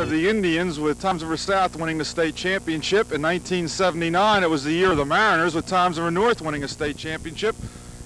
of the Indians with Toms River South winning the state championship. In 1979, it was the year of the Mariners with Toms River North winning a state championship.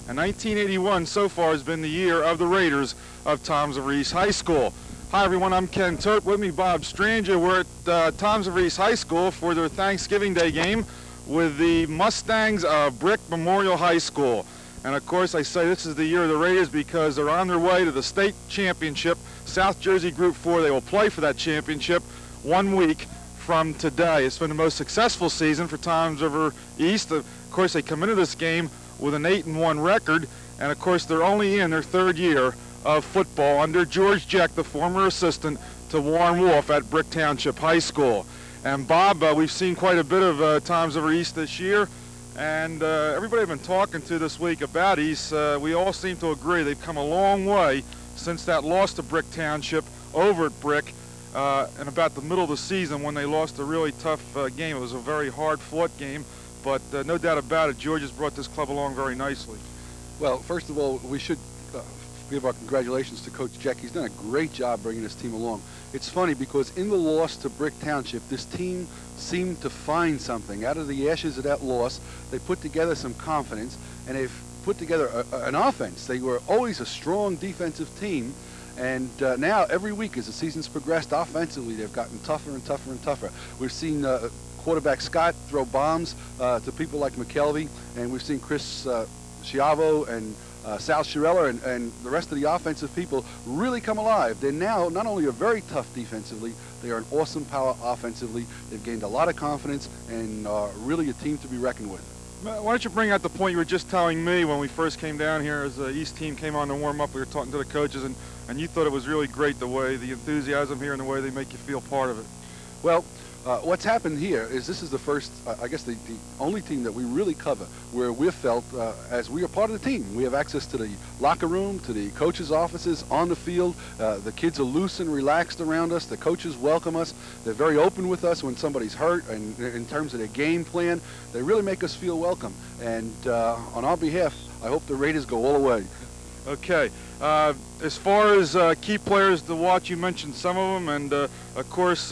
And 1981 so far has been the year of the Raiders of Toms River East High School. Hi everyone, I'm Ken Turp. With me, Bob Strangia. We're at uh, Toms River East High School for their Thanksgiving Day game with the Mustangs of Brick Memorial High School. And of course, I say this is the year of the Raiders because they're on their way to the state championship. South Jersey Group 4, they will play for that championship one week from today. It's been the most successful season for Toms River East. Of course, they come into this game with an 8 and 1 record, and of course, they're only in their third year of football under George Jeck, the former assistant to Warren Wolf at Brick Township High School. And Bob, uh, we've seen quite a bit of uh, Toms River East this year. And uh, everybody I've been talking to this week about East, uh, we all seem to agree they've come a long way since that loss to Brick Township over at Brick uh, in about the middle of the season when they lost a really tough uh, game. It was a very hard-fought game, but uh, no doubt about it, George has brought this club along very nicely. Well, first of all, we should uh, give our congratulations to Coach Jeck. He's done a great job bringing this team along. It's funny because in the loss to Brick Township, this team seemed to find something. Out of the ashes of that loss, they put together some confidence, and they've put together a, an offense. They were always a strong defensive team, and uh, now every week as the season's progressed offensively, they've gotten tougher and tougher and tougher. We've seen uh, quarterback Scott throw bombs uh, to people like McKelvey, and we've seen Chris uh, and uh, Sal Chiarella and, and, the rest of the offensive people really come alive. They're now not only are very tough defensively, they are an awesome power offensively. They've gained a lot of confidence and are really a team to be reckoned with. Why don't you bring out the point you were just telling me when we first came down here as the East team came on to warm up. We were talking to the coaches, and, and you thought it was really great the way, the enthusiasm here and the way they make you feel part of it. Well, uh, what's happened here is this is the first, uh, I guess the, the, only team that we really cover where we're felt uh, as we are part of the team. We have access to the locker room, to the coaches' offices, on the field. Uh, the kids are loose and relaxed around us. The coaches welcome us. They're very open with us when somebody's hurt and in terms of their game plan. They really make us feel welcome. And uh, on our behalf, I hope the Raiders go all the way. Okay. Uh, as far as key players to watch, you mentioned some of them, and of course,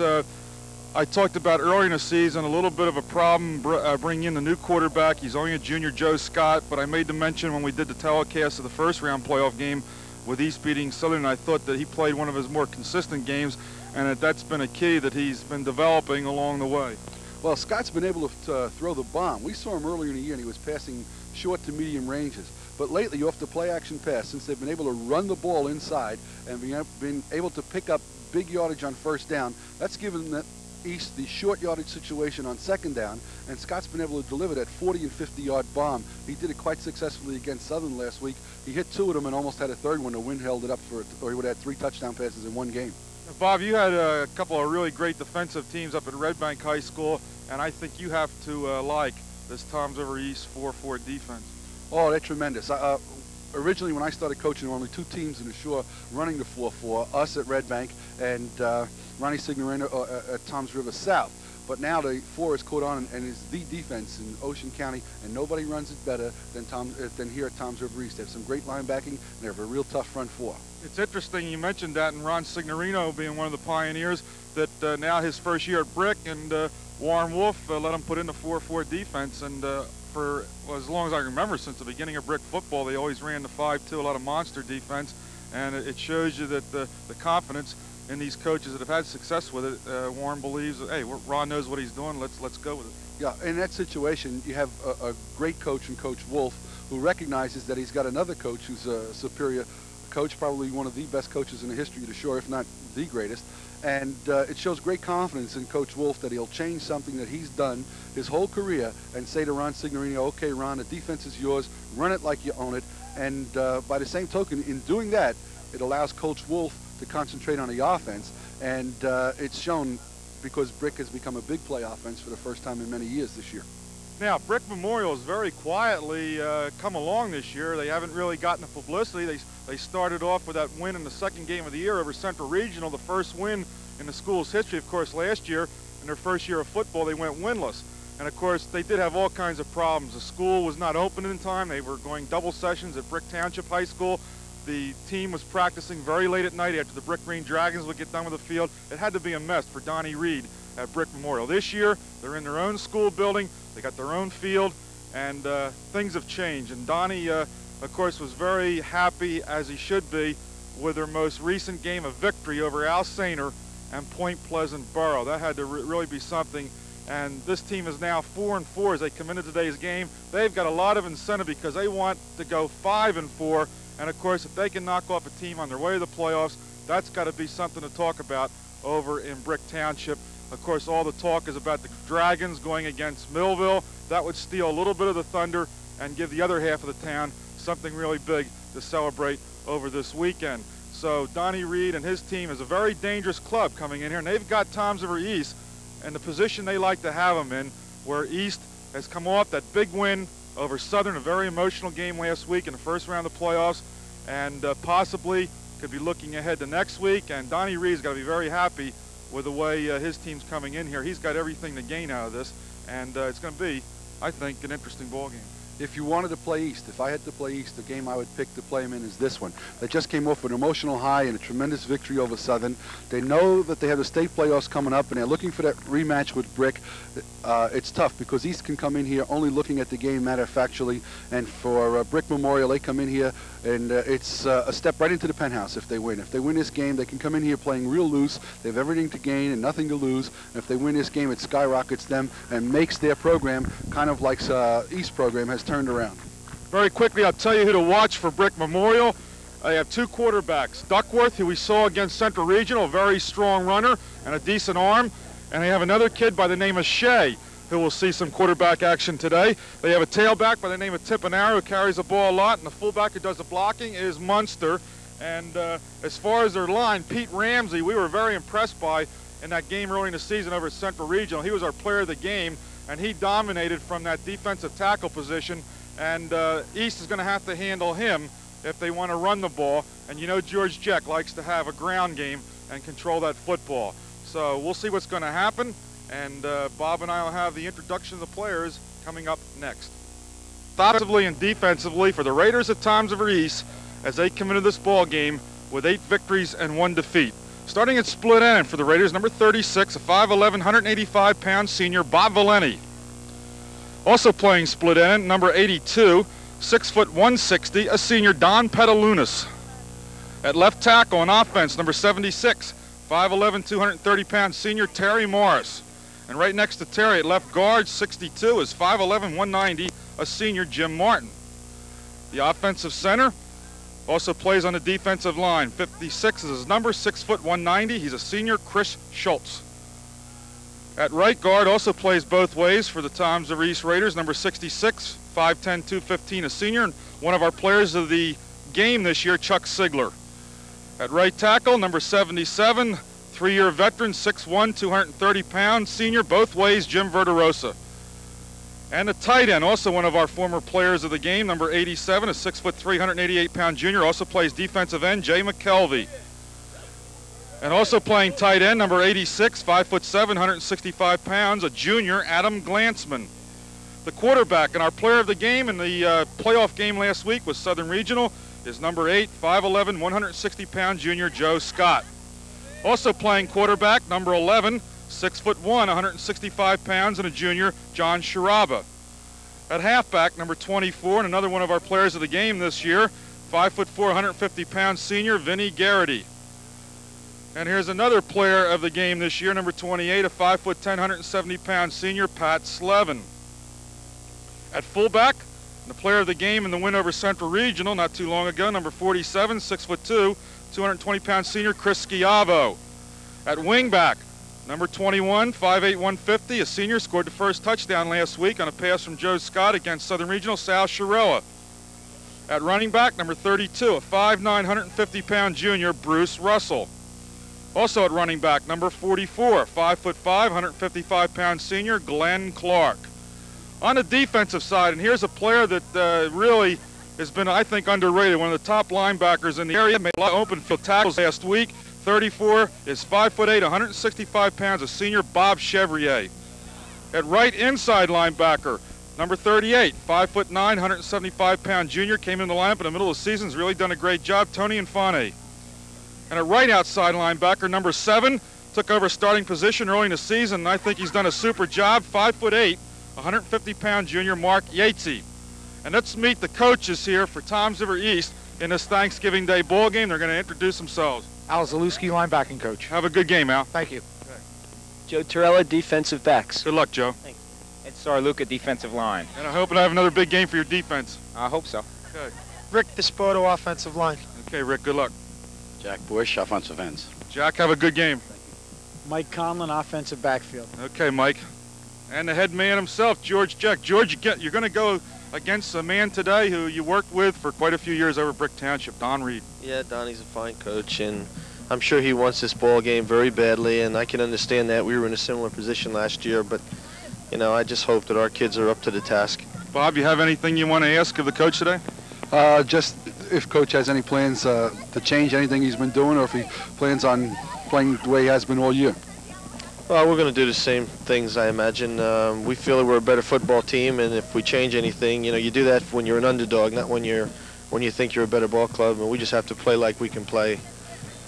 I talked about earlier in the season a little bit of a problem br uh, bringing in the new quarterback. He's only a junior, Joe Scott, but I made the mention when we did the telecast of the first round playoff game with East beating Southern. I thought that he played one of his more consistent games, and that that's been a key that he's been developing along the way. Well, Scott's been able to uh, throw the bomb. We saw him earlier in the year, and he was passing short to medium ranges. But lately, off the play action pass, since they've been able to run the ball inside and been able to pick up big yardage on first down, that's given that East the short yardage situation on second down, and Scott's been able to deliver that 40 and 50 yard bomb. He did it quite successfully against Southern last week. He hit two of them and almost had a third one. The wind held it up for or he would have had three touchdown passes in one game. Bob, you had a couple of really great defensive teams up at Red Bank High School, and I think you have to uh, like this Toms River East 4-4 defense. Oh, they're tremendous. Uh, originally, when I started coaching, there were only two teams in the shore running the 4-4, us at Red Bank and uh, Ronnie Signorino uh, at Toms River South. But now the four is caught on and is the defense in Ocean County, and nobody runs it better than Tom uh, than here at Toms River East. They have some great linebacking, and they have a real tough front four. It's interesting you mentioned that, and Ron Signorino being one of the pioneers, that uh, now his first year at Brick, and uh, Warren Wolf uh, let him put in the 4-4 defense, and uh, for well, as long as I remember, since the beginning of Brick football, they always ran the 5-2, a lot of monster defense, and it shows you that the, the confidence and these coaches that have had success with it, uh, Warren believes, hey, Ron knows what he's doing. Let's let's go with it. Yeah, in that situation, you have a, a great coach and Coach Wolf who recognizes that he's got another coach who's a superior coach, probably one of the best coaches in the history of the shore, if not the greatest. And uh, it shows great confidence in Coach Wolf that he'll change something that he's done his whole career and say to Ron Signorino, okay, Ron, the defense is yours. Run it like you own it. And uh, by the same token, in doing that, it allows Coach Wolf to concentrate on the offense, and uh, it's shown because Brick has become a big play offense for the first time in many years this year. Now, Brick Memorial has very quietly uh, come along this year. They haven't really gotten the publicity. They, they started off with that win in the second game of the year over Central Regional, the first win in the school's history. Of course, last year, in their first year of football, they went winless. And of course, they did have all kinds of problems. The school was not open in time. They were going double sessions at Brick Township High School. The team was practicing very late at night after the Brick Green Dragons would get done with the field. It had to be a mess for Donnie Reed at Brick Memorial. This year, they're in their own school building. They got their own field, and uh, things have changed. And Donnie, uh, of course, was very happy, as he should be, with their most recent game of victory over Alsaner and Point Pleasant Borough. That had to re really be something. And this team is now four and four as they come into today's game. They've got a lot of incentive because they want to go five and four. And of course, if they can knock off a team on their way to the playoffs, that's got to be something to talk about over in Brick Township. Of course, all the talk is about the Dragons going against Millville. That would steal a little bit of the thunder and give the other half of the town something really big to celebrate over this weekend. So Donnie Reed and his team is a very dangerous club coming in here, and they've got Toms River East and the position they like to have them in, where East has come off that big win over Southern, a very emotional game last week in the first round of the playoffs, and uh, possibly could be looking ahead to next week. And Donnie Reed's got to be very happy with the way uh, his team's coming in here. He's got everything to gain out of this, and uh, it's going to be, I think, an interesting ball game if you wanted to play East, if I had to play East, the game I would pick to play them in is this one. They just came off an emotional high and a tremendous victory over Southern. They know that they have the state playoffs coming up, and they're looking for that rematch with Brick. Uh, it's tough because East can come in here only looking at the game matter factually, and for uh, Brick Memorial, they come in here and uh, it's uh, a step right into the penthouse if they win. If they win this game, they can come in here playing real loose. They have everything to gain and nothing to lose. And if they win this game, it skyrockets them and makes their program kind of like uh, East program has turned around. Very quickly, I'll tell you who to watch for Brick Memorial. I have two quarterbacks. Duckworth, who we saw against Central Regional, a very strong runner and a decent arm. And they have another kid by the name of Shea who will see some quarterback action today. They have a tailback by the name of Tipinaro who carries the ball a lot, and the fullback who does the blocking is Munster. And uh, as far as their line, Pete Ramsey, we were very impressed by in that game early in the season over at Central Regional. He was our player of the game, and he dominated from that defensive tackle position. And uh, East is going to have to handle him if they want to run the ball. And you know George Jeck likes to have a ground game and control that football. So we'll see what's going to happen. And uh, Bob and I will have the introduction of the players coming up next. Offensively and defensively for the Raiders at times of East as they come into this ball game with eight victories and one defeat. Starting at split end for the Raiders, number 36, a 5'11", 185-pound senior, Bob Valente. Also playing split end, number 82, 6 foot 160, a senior, Don Patalunas. At left tackle on offense, number 76, 5'11", 230-pound senior, Terry Morris. And right next to Terry at left guard, 62, is 5'11", 190, a senior, Jim Martin. The offensive center also plays on the defensive line. 56 is his number, 6 foot 190. He's a senior, Chris Schultz. At right guard also plays both ways for the Toms of East Raiders, number 66, 5'10", 215, a senior, and one of our players of the game this year, Chuck Seigler. At right tackle, number 77, Three-year veteran, 6'1", 230 pounds, senior, both ways, Jim Verderosa. And a tight end, also one of our former players of the game, number 87, a 6 foot 388 pound junior, also plays defensive end, Jay McKelvey. And also playing tight end, number 86, 5 foot 7, 165 pounds, a junior, Adam Glanzman. The quarterback and our player of the game in the uh, playoff game last week was Southern Regional is number 8, 5'11", 160 pound junior, Joe Scott. Also playing quarterback, number 11, 6 foot 1, 165 pounds, and a junior, John Sciarabba. At halfback, number 24, and another one of our players of the game this year, 5 foot 4, 150 pound senior, Vinnie Gearity. And here's another player of the game this year, number 28, a 5 foot 10, 170 pound senior, Pat Slevin. At fullback, the player of the game in the win over Central Regional not too long ago, number 47, 6 foot 2, 220 pound senior Chris Schiavo. At wingback, number 21, 5'8", 150, a senior, scored the first touchdown last week on a pass from Joe Scott against Southern Regional Sal Chiarella. At running back, number 32, a 5'9", 150 pound junior Bruce Russell. Also at running back, number 44, 5'5", 155 pound senior Glenn Clark. On the defensive side, and here's a player that uh, really has been, I think, underrated. One of the top linebackers in the area. Made a lot of open field tackles last week. 34 is 5'8", 165 pounds, a senior Bob Chevrier. At right inside linebacker, Number 38, 5 foot 9, 175 pound junior, came in the lineup in the middle of the season. Has really done a great job. Tony Infante. And a right outside linebacker, number 7, took over starting position early in the season. And I think he's done a super job. 5 foot 8, 150 pound junior, Mark Yatesy. And let's meet the coaches here for Toms River East in this Thanksgiving Day ball game. They're going to introduce themselves. Al Zulewski, linebacking coach. Have a good game, Al. Thank you. Joe Tirella, defensive backs. Good luck, Joe. Thanks. Ed Sarluca, defensive line. And I hope I have another big game for your defense. I hope so. Rick Dispoto, offensive line. Okay, Rick, good luck. Jack Bush, offensive ends. Jack, have a good game. Mike Conlon, offensive backfield. Okay, Mike. And the head man himself, George Jeck. George, you get, you're going to go against a man today who you worked with for quite a few years over Brick Township, Don Reed. Yeah, Donnie's a fine coach, and I'm sure he wants this ball game very badly, and I can understand that. We were in a similar position last year, but, you know, I just hope that our kids are up to the task. Bob, you have anything you want to ask of the coach today? Uh, just if coach has any plans uh, to change anything he's been doing, or if he plans on playing the way he has been all year. Well, we're going to do the same things, I imagine. Um, we feel that we're a better football team, and if we change anything, you know, you do that when you're an underdog, not when you're when you think you're a better ball club. And we just have to play like we can play.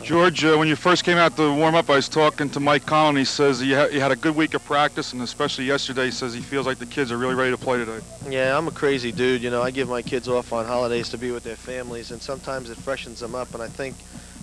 George, uh, when you first came out to warm up, I was talking to Mike Conlon. He says you, ha- you had a good week of practice, and especially yesterday, he says he feels like the kids are really ready to play today. Yeah, I'm a crazy dude. You know, I give my kids off on holidays to be with their families, and sometimes it freshens them up. And I think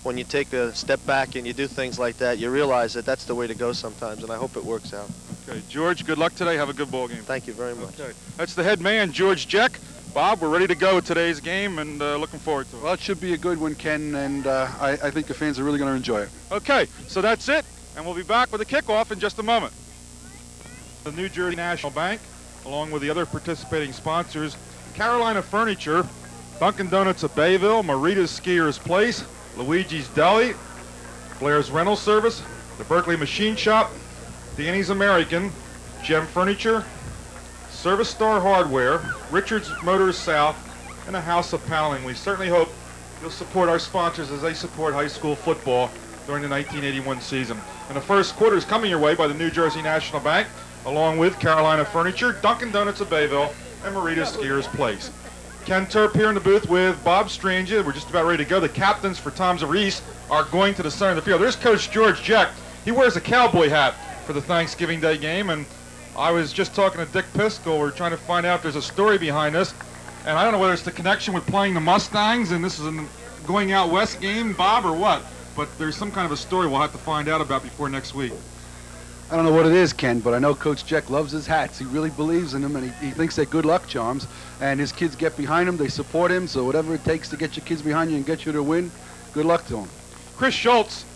when you take a step back and you do things like that, you realize that that's the way to go sometimes, and I hope it works out. Okay, George, good luck today. Have a good ball game. Thank you very much. Okay, that's the head man, George Jeck. Bob, we're ready to go with today's game and uh, looking forward to it. Well, it should be a good one, Ken, and uh, I, I think the fans are really going to enjoy it. Okay, so that's it, and we'll be back with the kickoff in just a moment. The New Jersey National Bank, along with the other participating sponsors, Carolina Furniture, Dunkin' Donuts of Bayville, Marita's Skiers Place, Luigi's Deli, Blair's Rental Service, the Berkeley Machine Shop, Danny's American, Gem Furniture, Service Star Hardware, Richards Motors South, and a House of Paneling. We certainly hope you'll support our sponsors as they support high school football during the 1981 season. And the first quarter is coming your way by the New Jersey National Bank, along with Carolina Furniture, Dunkin' Donuts of Bayville, and Marita Skiers Place. Ken Turp here in the booth with Bob Strangia. We're just about ready to go. The captains for Toms East are going to the center of the field. There's Coach George Jeck. He wears a cowboy hat for the Thanksgiving Day game, and I was just talking to Dick Piskel. We're trying to find out if there's a story behind this, and I don't know whether it's the connection with playing the Mustangs and this is a going out west game, Bob, or what. But there's some kind of a story we'll have to find out about before next week. I don't know what it is, Ken, but I know Coach Jeck loves his hats. He really believes in them, and he, he thinks they're good luck charms. And his kids get behind him, they support him. So whatever it takes to get your kids behind you and get you to win, good luck to him. Chris Schultz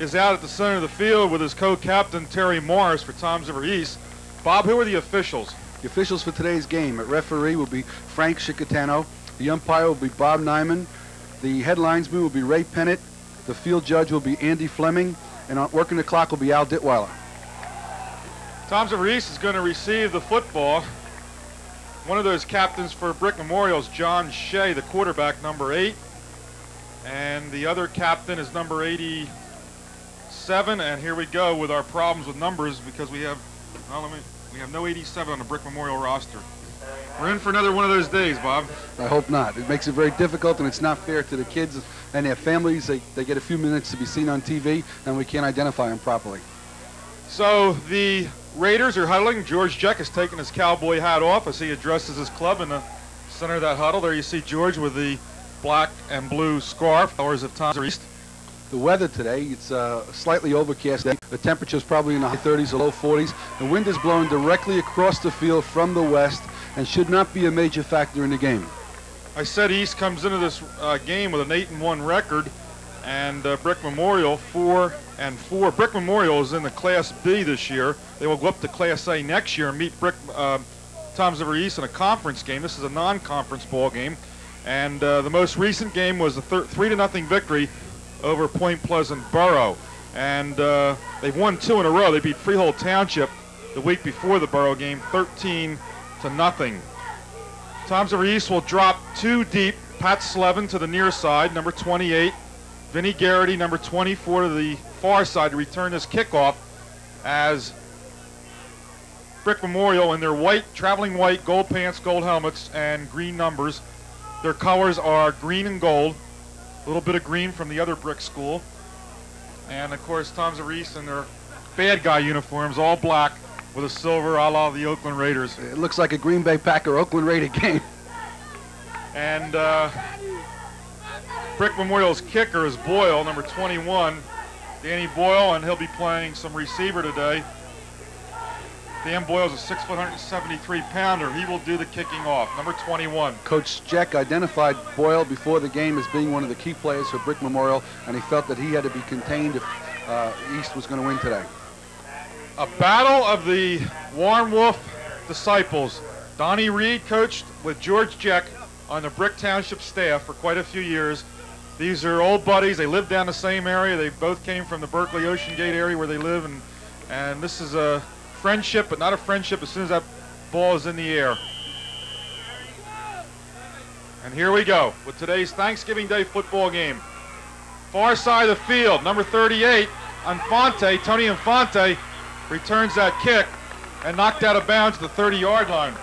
is out at the center of the field with his co-captain Terry Morris for Toms River East. Bob, who are the officials? The officials for today's game, at referee will be Frank Chicatano. The umpire will be Bob Nyman. The headlinesman will be Ray Pennant. The field judge will be Andy Fleming. And on- working the clock will be Al Ditweiler. Toms Reese is going to receive the football. One of those captains for Brick Memorial is John Shea, the quarterback, number eight. And the other captain is number 87. And here we go with our problems with numbers because we have, well, let me, we have no 87 on the Brick Memorial roster. We're in for another one of those days, Bob. I hope not. It makes it very difficult, and it's not fair to the kids and their families. They, they get a few minutes to be seen on TV, and we can't identify them properly. So the Raiders are huddling. George Jeck has taken his cowboy hat off as he addresses his club in the center of that huddle. There you see George with the black and blue scarf, colors of River East. The weather today, it's uh, slightly overcast. day. The temperature is probably in the high 30s or low 40s. The wind is blowing directly across the field from the west and should not be a major factor in the game. I said East comes into this uh, game with an 8 and 1 record, and uh, Brick Memorial 4 and 4. Brick Memorial is in the Class B this year. They will go up to Class A next year and meet Brick uh, Toms River East in a conference game. This is a non-conference ball game, and uh, the most recent game was a three to nothing victory over Point Pleasant Borough, and uh, they've won two in a row. They beat Freehold Township the week before the Borough game, 13 to nothing. Toms River East will drop two deep. Pat Slevin to the near side, number 28. Vinnie Gearity, number 24, to the far side to return this kickoff as Brick Memorial in their white, traveling white, gold pants, gold helmets, and green numbers. Their colors are green and gold. A little bit of green from the other brick school. And of course, Tom's of East in their bad guy uniforms, all black with a silver a la the Oakland Raiders. It looks like a Green Bay Packer Oakland Raider game. And uh, Brick Memorial's kicker is Boyle, number 21, Danny Boyle, and he'll be playing some receiver today. Dan Boyle's a 6 foot 173 pounder. He will do the kicking off, number 21. Coach Jeck identified Boyle before the game as being one of the key players for Brick Memorial, and he felt that he had to be contained if uh, East was going to win today. A battle of the Warren Wolf disciples. Donnie Reed coached with George Jeck on the Brick Township staff for quite a few years. These are old buddies. They live down the same area. They both came from the Berkeley Ocean Gate area where they live, and and this is a friendship, but not a friendship as soon as that ball is in the air. And here we go with today's Thanksgiving Day football game. Far side of the field, number 38, Infante, Tony Infante, returns that kick and knocked out of bounds to the 30-yard line.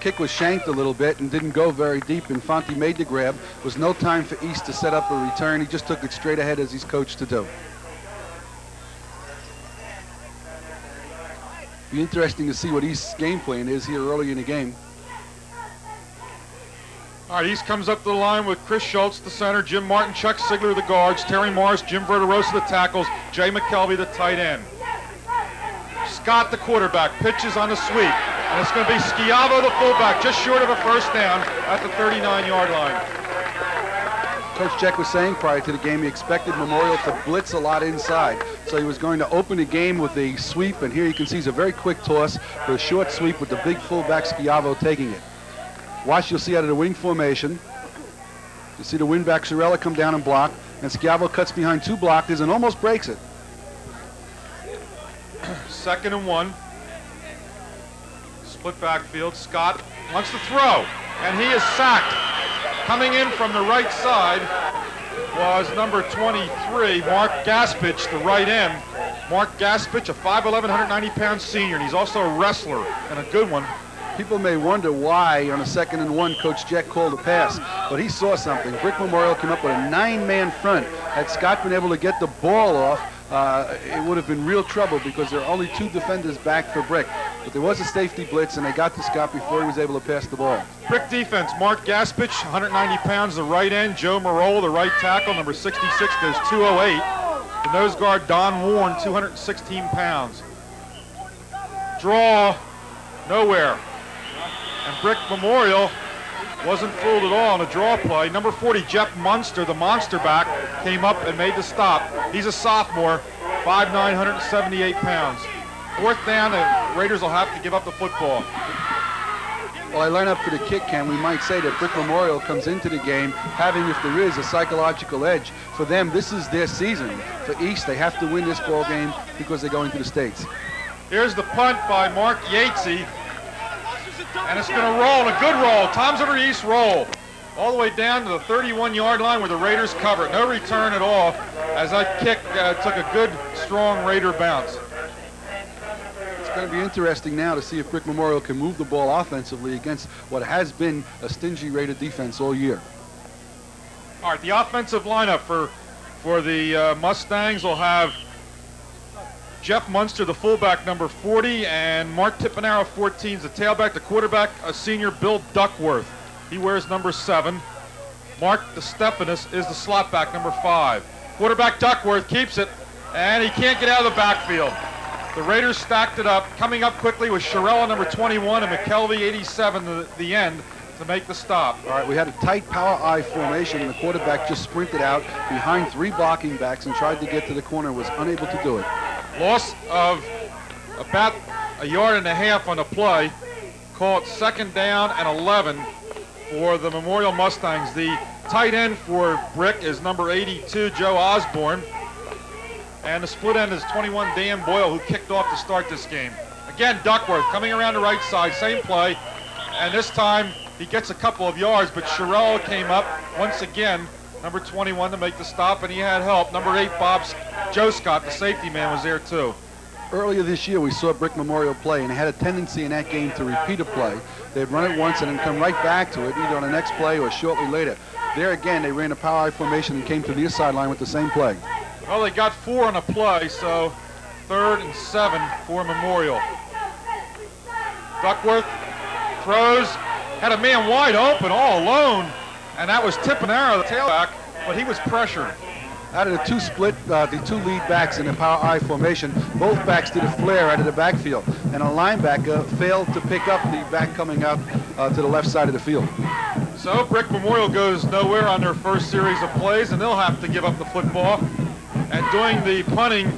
Kick was shanked a little bit and didn't go very deep. and Infante made the grab. Was no time for East to set up a return. He just took it straight ahead as he's coached to do. Be interesting to see what East's game plan is here early in the game. All right, East comes up the line with Chris Schultz, the center, Jim Martin, Chuck Seigler, the guards, Terry Morris, Jim Verderosa, the tackles, Jay McKelvey, the tight end. Scott, the quarterback, pitches on the sweep, and it's going to be Schiavo, the fullback, just short of a first down at the 39-yard line. Coach Jeck was saying prior to the game he expected Memorial to blitz a lot inside. So he was going to open the game with a sweep, and here you can see it's a very quick toss for a short sweep with the big fullback Schiavo taking it. Watch, you'll see out of the wing formation. You see the wingback Chiarella come down and block, and Schiavo cuts behind two blockers and almost breaks it. Second and one. Split backfield. Scott wants to throw, and he is sacked. Coming in from the right side was number 23, Mark Gaspich, the right end. Mark Gaspich, a 5'11", 190-pound senior, and he's also a wrestler, and a good one. People may wonder why on a second and one Coach Jeck called a pass, but he saw something. Brick Memorial came up with a nine-man front. Had Scott been able to get the ball off, uh, it would have been real trouble because there are only two defenders back for Brick. But there was a safety blitz, and they got to Scott before he was able to pass the ball. Brick defense, Mark Gaspich, 190 pounds, the right end. Joe Marola, the right tackle, number 66, goes 208. The nose guard, Don Warren, 216 pounds. Draw, nowhere. And Brick Memorial wasn't fooled at all on a draw play. Number 40, Jeff Munster, the monster back, came up and made the stop. He's a sophomore, 5'9", 178 pounds. Fourth down, the Raiders will have to give up the football. Well, I line up for the kick, Ken. We might say that Brick Memorial comes into the game having, if there is, a psychological edge. For them, this is their season. For East, they have to win this ball game because they're going to the States. Here's the punt by Mark Yatesy. And it's going to roll, a good roll. Tom's over East roll. All the way down to the 31-yard line where the Raiders cover. No return at all as that kick uh, took a good, strong Raider bounce. It's going to be interesting now to see if Brick Memorial can move the ball offensively against what has been a stingy Raider defense all year. All right, the offensive lineup for, for the uh, Mustangs will have Jeff Munster, the fullback, number 40, and Mark Tippanaro, 14, is the tailback. The quarterback, a senior, Bill Duckworth. He wears number 7. Mark DeStephanus is the slot back, number 5. Quarterback Duckworth keeps it, and he can't get out of the backfield. The Raiders stacked it up. Coming up quickly was Chiarella, number 21, and McKelvey, 87, the, the end, to make the stop. All right, we had a tight power I formation, and the quarterback just sprinted out behind three blocking backs and tried to get to the corner, was unable to do it. Loss of about a yard and a half on the play. Call it second down and 11 for the Memorial Mustangs. The tight end for Brick is number 82, Joe Osborne. And the split end is 21, Dan Boyle, who kicked off to start this game. Again, Duckworth coming around the right side, same play. And this time he gets a couple of yards, but Chiarella came up once again, number 21, to make the stop, and he had help. Number 8, Bob Joe Scott, the safety man, was there too. earlier this year we saw Brick Memorial play, and they had a tendency in that game to repeat a play. They'd run it once and then come right back to it, either on the next play or shortly later. There again, they ran a power I formation and came to the sideline with the same play. Well, they got four on a play, so third and seven for Memorial. Duckworth throws, had a man wide open all alone, and that was Tippanaro, the tailback, but he was pressured. Out of the two split, uh, the two lead backs in the power I formation, both backs did a flare out of the backfield, and a linebacker failed to pick up the back coming out uh, to the left side of the field. So Brick Memorial goes nowhere on their first series of plays, and they'll have to give up the football. And doing the punting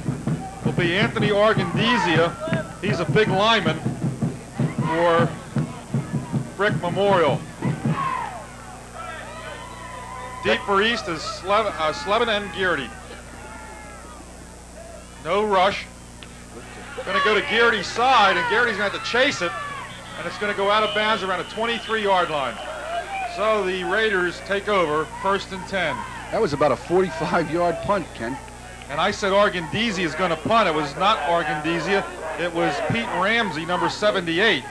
will be Anthony Argandizia. He's a big lineman for Brick Memorial. Deep for East is Slevin, uh, Slevin and Gearity. No rush. Going to go to Gearity's side, and Gearity's going to have to chase it, and it's going to go out of bounds around a 23-yard line. So the Raiders take over, first and 10. That was about a 45-yard punt, Ken. And I said Argandizia is going to punt. It was not Argandizia. It was Pete Ramsey, number 78.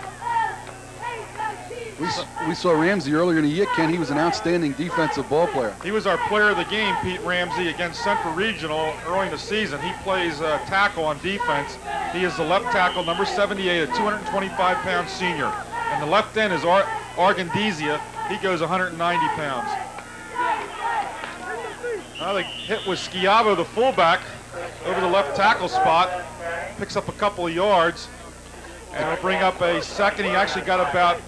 We, we saw Ramsey earlier in the year, Ken. He was an outstanding defensive ball player. He was our player of the game, Pete Ramsey, against Central Regional early in the season. He plays uh, tackle on defense. He is the left tackle, number 78, a 225-pound senior. And the left end is Ar. He goes 190 pounds. Now the hit was Schiavo, the fullback, over the left tackle spot. Picks up a couple of yards. And it'll bring up a second. He actually got about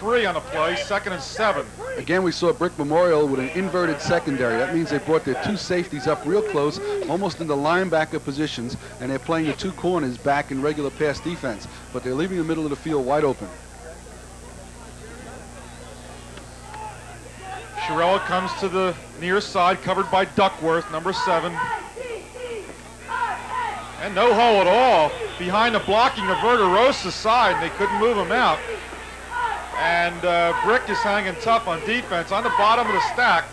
three on the play, second and seven. Again, we saw Brick Memorial with an inverted secondary. That means they brought their two safeties up real close, almost in the linebacker positions, and they're playing the two corners back in regular pass defense. But they're leaving the middle of the field wide open. Chiarella comes to the near side, covered by Duckworth, number seven. And no hole at all behind the blocking of Verderosa's side. And they couldn't move him out. And uh, Brick is hanging tough on defense. On the bottom of the stack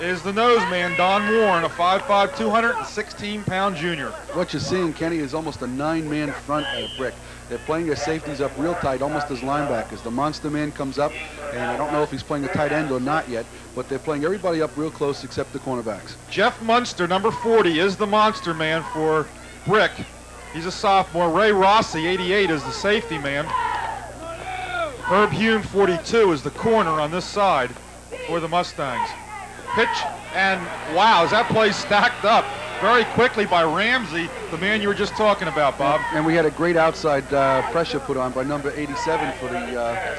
is the nose man, Don Warren, a 5'5", 216-pound junior. What you're seeing, Kenny, is almost a nine-man front at Brick. They're playing their safeties up real tight, almost as linebackers. The monster man comes up, and I don't know if he's playing a tight end or not yet, but they're playing everybody up real close except the cornerbacks. Jeff Munster, number 40, is the monster man for Brick. He's a sophomore. Ray Rossi, 88, is the safety man. Herb Hume, 42, is the corner on this side for the Mustangs. Pitch, and wow, is that play stacked up very quickly by Ramsey, the man you were just talking about, Bob. And we had a great outside uh, pressure put on by number 87 for the uh,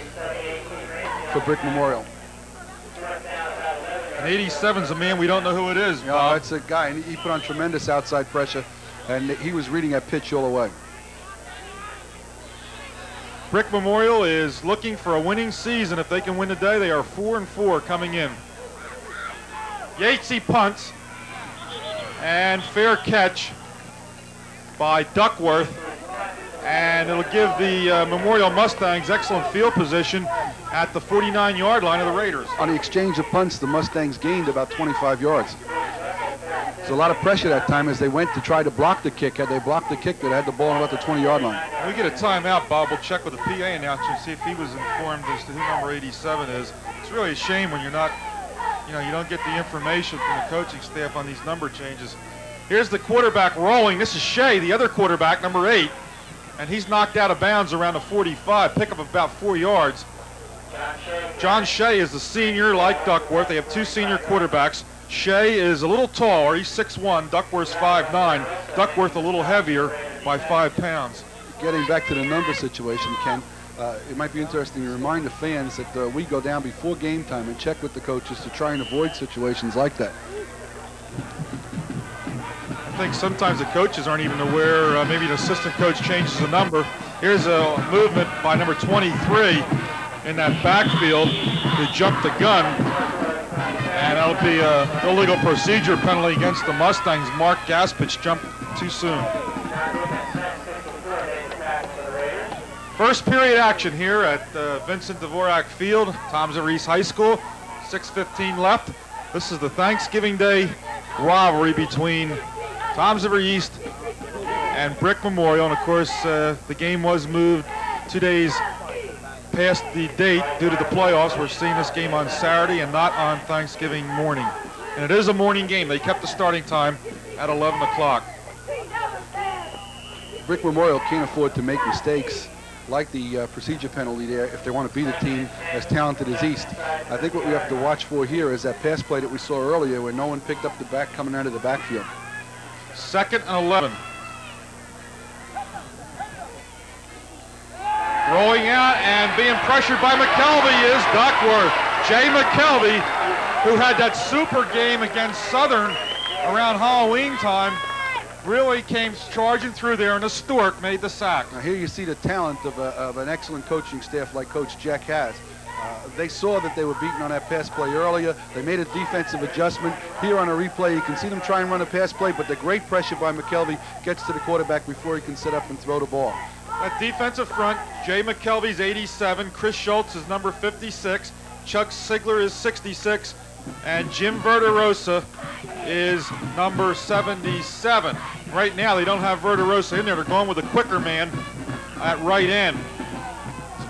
for Brick Memorial. And 87's a man we don't know who it is, Bob. that's a guy, and he put on tremendous outside pressure, and he was reading that pitch all the way. Brick Memorial is looking for a winning season. If they can win today, they are four and four coming in. Yatesy punts and fair catch by Duckworth. And it'll give the uh, Memorial Mustangs excellent field position at the 49-yard line of the Raiders. On the exchange of punts, the Mustangs gained about 25 yards. There's a lot of pressure that time as they went to try to block the kick. Had they blocked the kick, they'd had the ball on about the 20-yard line. When we get a timeout, Bob, we'll check with the PA announcer and see if he was informed as to who number 87 is. It's really a shame when you're not, you know, you don't get the information from the coaching staff on these number changes. Here's the quarterback rolling. This is Shea, the other quarterback, number eight. And he's knocked out of bounds around the 45, pick up about four yards. John Shea is the senior, like Duckworth. They have two senior quarterbacks. Shea is a little taller. He's 6'1". Duckworth's 5'9". Duckworth a little heavier by five pounds. Getting back to the number situation, Ken, uh, it might be interesting to remind the fans that uh, we go down before game time and check with the coaches to try and avoid situations like that. I think sometimes the coaches aren't even aware. Uh, maybe an assistant coach changes the number. Here's a movement by number 23 in that backfield who jumped the gun. And that'll be a illegal procedure penalty against the Mustangs. Mark Gaspich jumped too soon. First period action here at uh, Vincent Dvorak Field, Tom's Reese High School. 6.15 left. This is the Thanksgiving Day rivalry between Tom's River East and Brick Memorial. And of course, uh, the game was moved two days past the date due to the playoffs. We're seeing this game on Saturday and not on Thanksgiving morning. And it is a morning game. They kept the starting time at 11 o'clock. Brick Memorial can't afford to make mistakes like the uh, procedure penalty there if they want to beat a team as talented as East. I think what we have to watch for here is that pass play that we saw earlier where no one picked up the back coming out of the backfield. Second and 11. Rolling out and being pressured by McKelvey is Duckworth. Jay McKelvey, who had that super game against Southern around Halloween time, really came charging through there, and the Stewart made the sack. Now here you see the talent of, a, of an excellent coaching staff like Coach Jeck has. Uh, they saw that they were beaten on that pass play earlier. They made a defensive adjustment. Here on a replay, you can see them try and run a pass play, but the great pressure by McKelvey gets to the quarterback before he can set up and throw the ball. That defensive front, Jay McKelvey's 87, Chris Schultz is number 56, Chuck Seigler is 66, and Jim Verderosa is number 77. Right now, they don't have Verderosa in there. They're going with a quicker man at right end.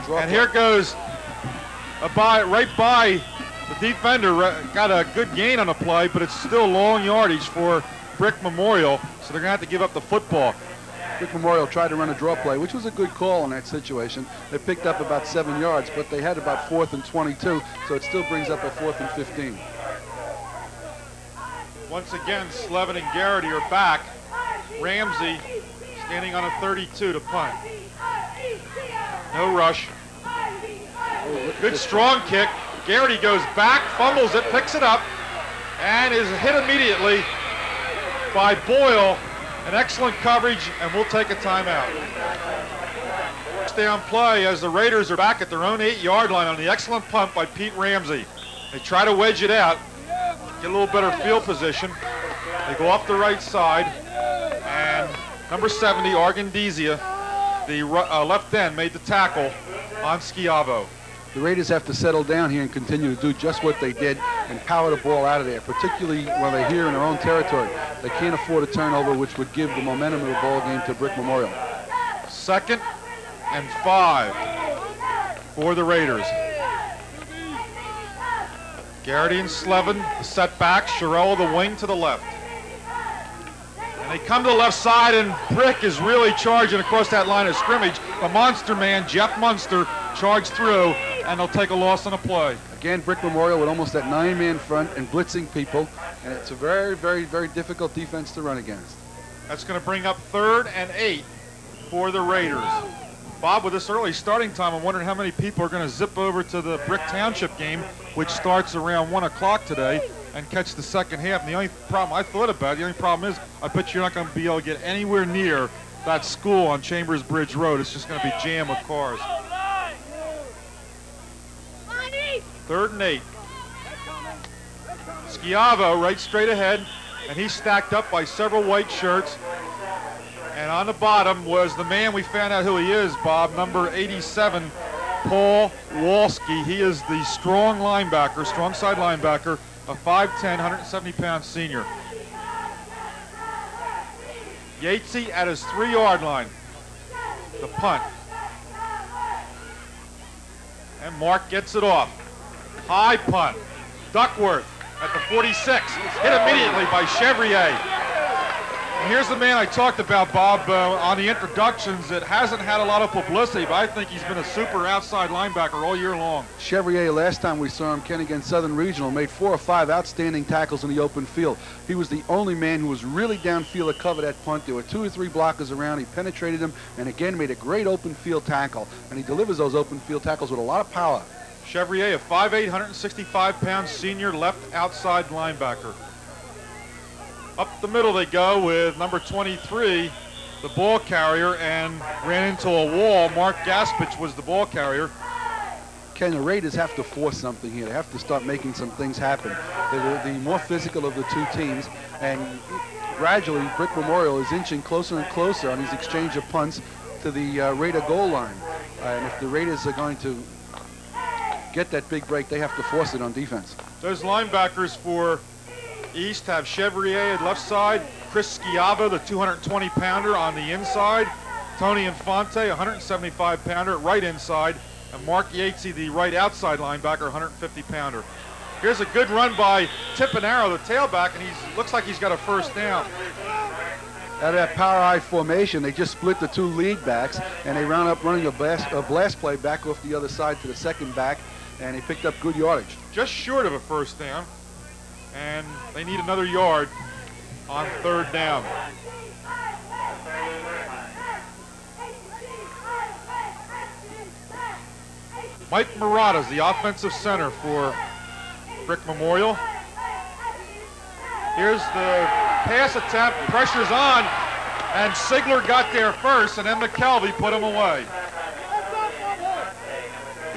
And here goes a by, right by the defender. Got a good gain on the play, but it's still long yardage for Brick Memorial, so they're going to have to give up the football. Brick Memorial tried to run a draw play, which was a good call in that situation. They picked up about seven yards, but they had about fourth and 22, so it still brings up a fourth and 15. Once again, Slevin and Gearity are back. Ramsey standing on a 32 to punt. No rush. Good strong kick. Gearity goes back, fumbles it, picks it up, and is hit immediately by Boyle. An excellent coverage, and we'll take a timeout. Stay on play as the Raiders are back at their own eight-yard line on the excellent punt by Pete Ramsey. They try to wedge it out, get a little better field position. They go off the right side, and number 70, Argandizia, the uh, left end, made the tackle on Schiavo. The Raiders have to settle down here and continue to do just what they did and power the ball out of there, particularly when they're here in their own territory. They can't afford a turnover, which would give the momentum of the ball game to Brick Memorial. Second and five for the Raiders. Gearity and Slevin, the setback. Chiarella, the wing to the left. And they come to the left side, and Brick is really charging across that line of scrimmage. The monster man, Jeff Munster, charged through, and they'll take a loss on a play. Again, Brick Memorial with almost that nine-man front and blitzing people, and it's a very, very, very difficult defense to run against. That's going to bring up third and eight for the Raiders. Bob, with this early starting time, I'm wondering how many people are going to zip over to the Brick Township game, which starts around 1 o'clock today, and catch the second half. And the only problem I thought about, the only problem is I bet you're not going to be able to get anywhere near that school on Chambers Bridge Road. It's just going to be jammed with cars. Third and eight. Schiavo right straight ahead, and he's stacked up by several white shirts. And on the bottom was the man we found out who he is, Bob, number 87, Paul Walski. He is the strong linebacker, strong side linebacker, a 5'10", 170-pound senior. Yatesy at his three-yard line. The punt. And Mark gets it off. High punt. Duckworth at the 46. Hit immediately by Chevrier. And here's the man I talked about, Bob, uh, on the introductions that hasn't had a lot of publicity, but I think he's been a super outside linebacker all year long. Chevrier, last time we saw him, Ken against Southern Regional, made four or five outstanding tackles in the open field. He was the only man who was really downfield to cover that punt. There were two or three blockers around. He penetrated them and again made a great open field tackle. And he delivers those open field tackles with a lot of power. Chevrier, a 5'8", 165-pound senior left outside linebacker. Up the middle they go with number 23, the ball carrier, and ran into a wall. Mark Gaspich was the ball carrier. Ken, the Raiders have to force something here. They have to start making some things happen. They're the more physical of the two teams, and gradually Brick Memorial is inching closer and closer on these exchange of punts to the uh, Raider goal line. Uh, and if the Raiders are going to get that big break, they have to force it on defense. Those linebackers for East have Chevrier at left side, Chris Schiavo, the 220-pounder on the inside. Tony Infante, 175-pounder, right inside. And Mark Yatesy, the right outside linebacker, 150-pounder. Here's a good run by Tipinaro, the tailback, and he looks like he's got a first down. Out of that power I formation, they just split the two lead backs, and they round up running a blast, a blast play back off the other side to the second back, and he picked up good yardage. Just short of a first down, and they need another yard on third down. Mike Murata is the offensive center for Brick Memorial. Here's the pass attempt, pressure's on, and Seigler got there first, and then McKelvey put him away.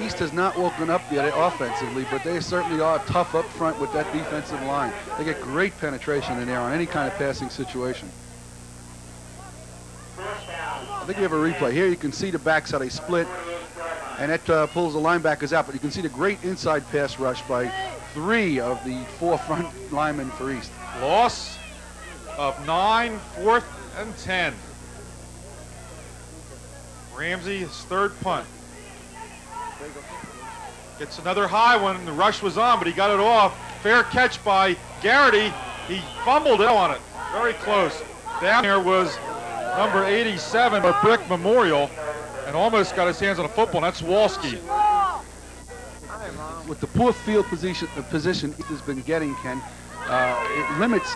East has not woken up yet offensively, but they certainly are tough up front with that defensive line. They get great penetration in there on any kind of passing situation. I think you have a replay. Here you can see the backs how they split, and that uh, pulls the linebackers out, but you can see the great inside pass rush by three of the four front linemen for East. Loss of nine, fourth and 10. Ramsey, his third punt. Gets another high one. The rush was on, but he got it off. Fair catch by Gearity. He fumbled out on it. Very close. Down there was number 87 a Brick Memorial and almost got his hands on a football. That's Walski. With the poor field position, uh, position East has been getting, Ken, uh, it limits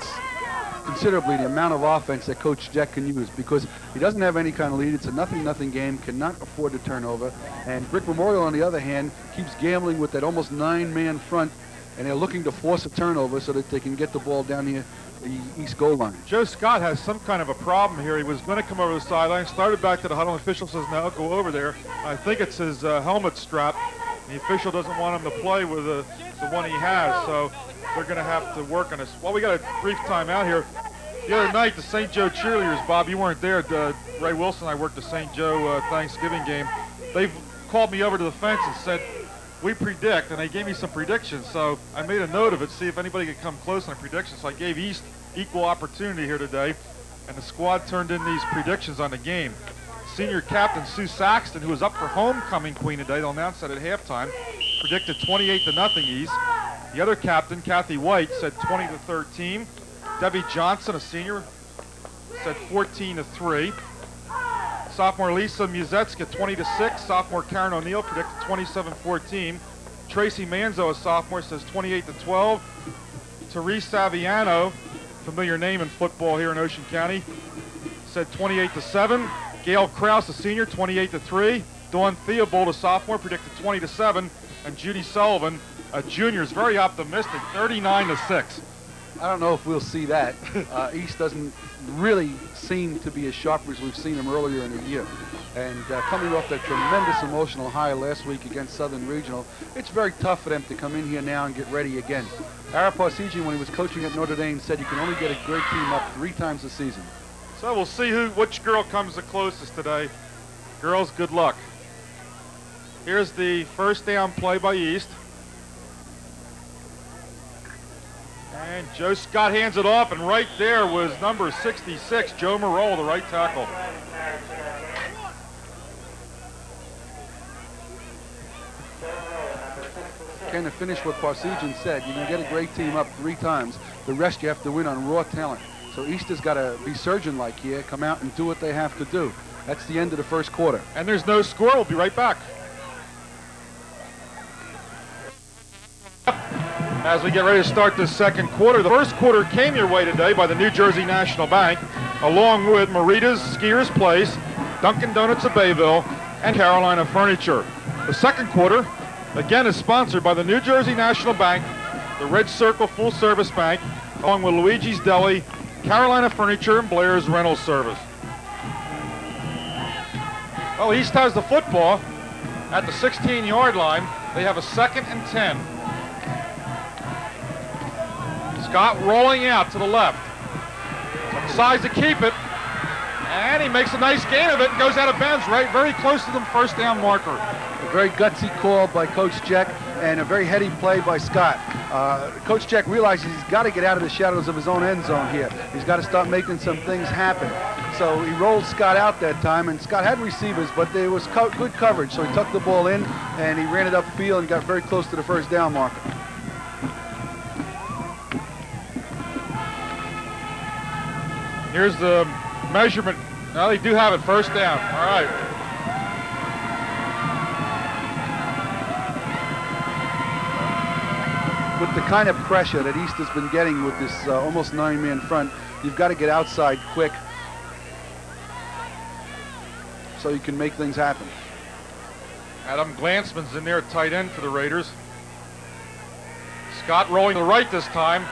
considerably the amount of offense that Coach Jeck can use because he doesn't have any kind of lead. It's a nothing-nothing game, cannot afford to turn over. And Brick Memorial, on the other hand, keeps gambling with that almost nine-man front, and they're looking to force a turnover so that they can get the ball down here the east goal line. Joe Scott has some kind of a problem here. He was going to come over the sideline, started back to the huddle. Official says, no, go over there. I think it's his uh, helmet strap. The official doesn't want him to play with the, the one he has, so they're going to have to work on this. Well, we got a brief timeout here. The other night, the St. Joe cheerleaders, Bob, you weren't there. Uh, Ray Wilson and I worked the St. Joe uh, Thanksgiving game. They've called me over to the fence and said, we predict, and they gave me some predictions. So I made a note of it, to see if anybody could come close on a prediction. So I gave East equal opportunity here today, and the squad turned in these predictions on the game. Senior captain Sue Saxton, who was up for homecoming queen today, they'll announce that at halftime, predicted 28 to nothing East. The other captain, Kathy White, said 20 to 13. Debbie Johnson, a senior, said 14 to 3. Sophomore Lisa Muzetska, 20 to 6. Sophomore Karen O'Neill predicted 27-14. Tracy Manzo, a sophomore, says 28 to 12. Therese Saviano, familiar name in football here in Ocean County, said 28 to 7. Gail Kraus, a senior, 28 to 3. Dawn Theobald, a sophomore, predicted 20 to 7. And Judy Sullivan, a junior, is very optimistic, 39 to 6. I don't know if we'll see that. Uh, East doesn't really seem to be as sharp as we've seen them earlier in the year. And uh, coming off that tremendous emotional high last week against Southern Regional, it's very tough for them to come in here now and get ready again. Ara Parseghian, when he was coaching at Notre Dame, said you can only get a great team up three times a season. So we'll see who which girl comes the closest today. Girls, good luck. Here's the first down play by East. And Joe Scott hands it off, and right there was number 66, Joe Moreau, the right tackle. Kind of finish what Parseghian said. You can get a great team up three times. The rest you have to win on raw talent. So East has got to be surgeon-like here, come out and do what they have to do. That's the end of the first quarter. And there's no score. We'll be right back. As we get ready to start the second quarter, the first quarter came your way today by the New Jersey National Bank, along with Marita's Skiers Place, Dunkin' Donuts of Bayville, and Carolina Furniture. The second quarter, again, is sponsored by the New Jersey National Bank, the Red Circle Full Service Bank, along with Luigi's Deli, Carolina Furniture, and Blair's Rental Service. Well, East has the football at the 16-yard line. They have a second and 10. Scott rolling out to the left. Decides to keep it. And he makes a nice gain of it and goes out of bounds right very close to the first down marker. A very gutsy call by Coach Jeck and a very heady play by Scott. Uh, Coach Jeck realizes he's got to get out of the shadows of his own end zone here. He's got to start making some things happen. So he rolled Scott out that time, and Scott had receivers, but there was co good coverage. So he tucked the ball in, and he ran it upfield and got very close to the first down marker. Here's the measurement. Now they do have it first down. All right. with the kind of pressure that East has been getting with this uh, almost nine-man front, you've got to get outside quick so you can make things happen. Adam Glanzman's in there at tight end for the Raiders. Scott rolling to the right this time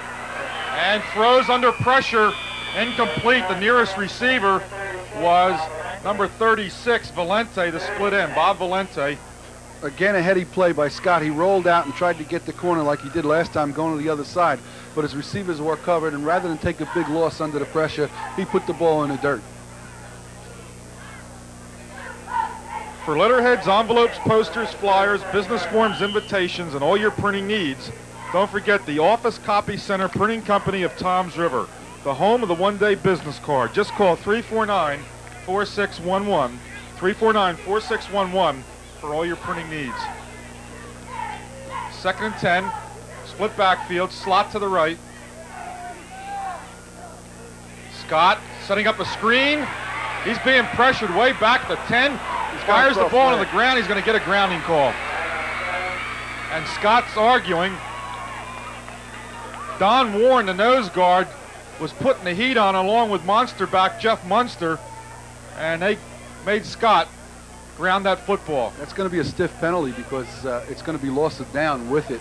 and throws under pressure. Incomplete. The nearest receiver was number 36, Valente, the split end, Bob Valente again a heady play by Scott. He rolled out and tried to get the corner like he did last time going to the other side. But his receivers were covered, and rather than take a big loss under the pressure, he put the ball in the dirt. For letterheads, envelopes, posters, flyers, business forms, invitations, and all your printing needs, don't forget the Office Copy Center Printing Company of Toms River, the home of the one-day business card. Just call 349-4611, 349-4611 for all your printing needs. Second and 10, split backfield, slot to the right. Scott setting up a screen. He's being pressured way back to 10. He fires the ball on the ground. He's going to get a grounding call. And Scott's arguing. Don Warren, the nose guard, was putting the heat on along with monster back Jeff Munster. And they made Scott ground that football. That's going to be a stiff penalty because uh, it's going to be lost of down with it.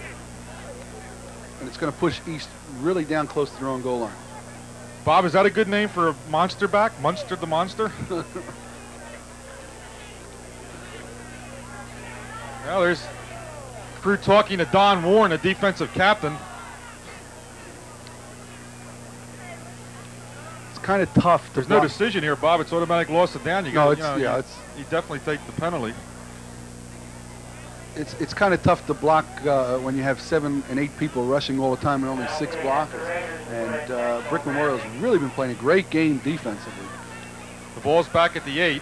And it's going to push East really down close to their own goal line. Bob, is that a good name for a monster back? Munster the Monster? well, there's crew talking to Don Warren, a defensive captain. Kind of tough. There's no decision here, Bob. It's automatic loss of down. You got, no, it's, you know, yeah, you, it's you definitely take the penalty. It's it's kind of tough to block uh, when you have seven and eight people rushing all the time and only six blockers. And uh, Brick Memorial's really been playing a great game defensively. The ball's back at the eight.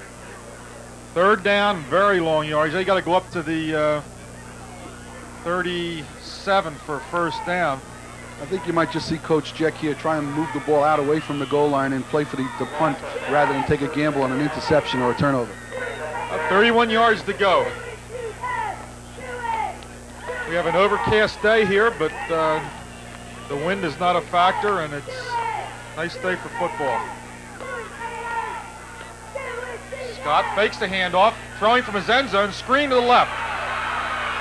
Third down, very long yards. They got to go up to the uh, 37 for first down. I think you might just see Coach Jeck here try and move the ball out away from the goal line and play for the, the punt rather than take a gamble on an interception or a turnover. Uh, 31 yards to go. We have an overcast day here, but uh, the wind is not a factor, and it's a nice day for football. Scott fakes the handoff, throwing from his end zone, screen to the left.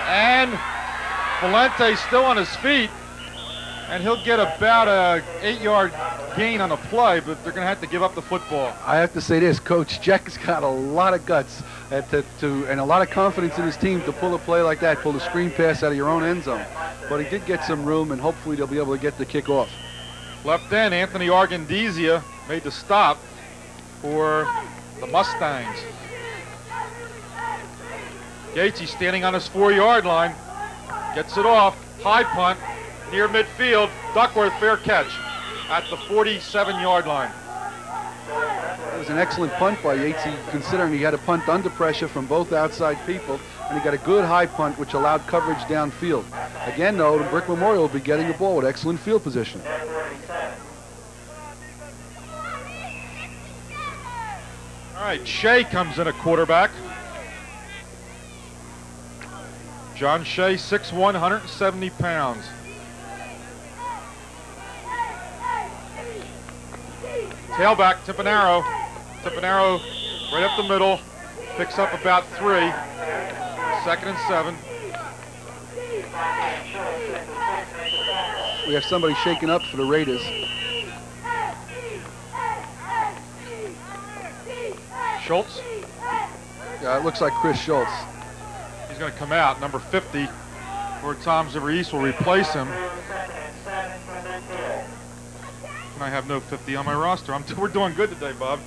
And Valente still on his feet, and he'll get about a eight-yard gain on a play, but they're going to have to give up the football. I have to say this, Coach Jeck's got a lot of guts uh, to, to, and a lot of confidence in his team to pull a play like that, pull a screen pass out of your own end zone. But he did get some room, and hopefully they'll be able to get the kick off. Left end, Anthony Argandizia made the stop for the Mustangs. Yatesy standing on his four-yard line, gets it off, high punt, near midfield. Duckworth fair catch at the 47-yard line. It was an excellent punt by Yatesy, considering he had a punt under pressure from both outside people, and he got a good high punt, which allowed coverage downfield. Again, though, Brick Memorial will be getting the ball with excellent field position. All right, Shea comes in a quarterback. John Shea, 6'1", 170 pounds. Tailback, Tipinaro. Tipinaro right up the middle. Picks up about three. Second and seven. We have somebody shaking up for the Raiders. Schultz. Yeah, it looks like Chris Schultz. He's going to come out, number 50, for Toms River East will replace him. And I have no 50 on my roster. I'm, we're doing good today, Bob.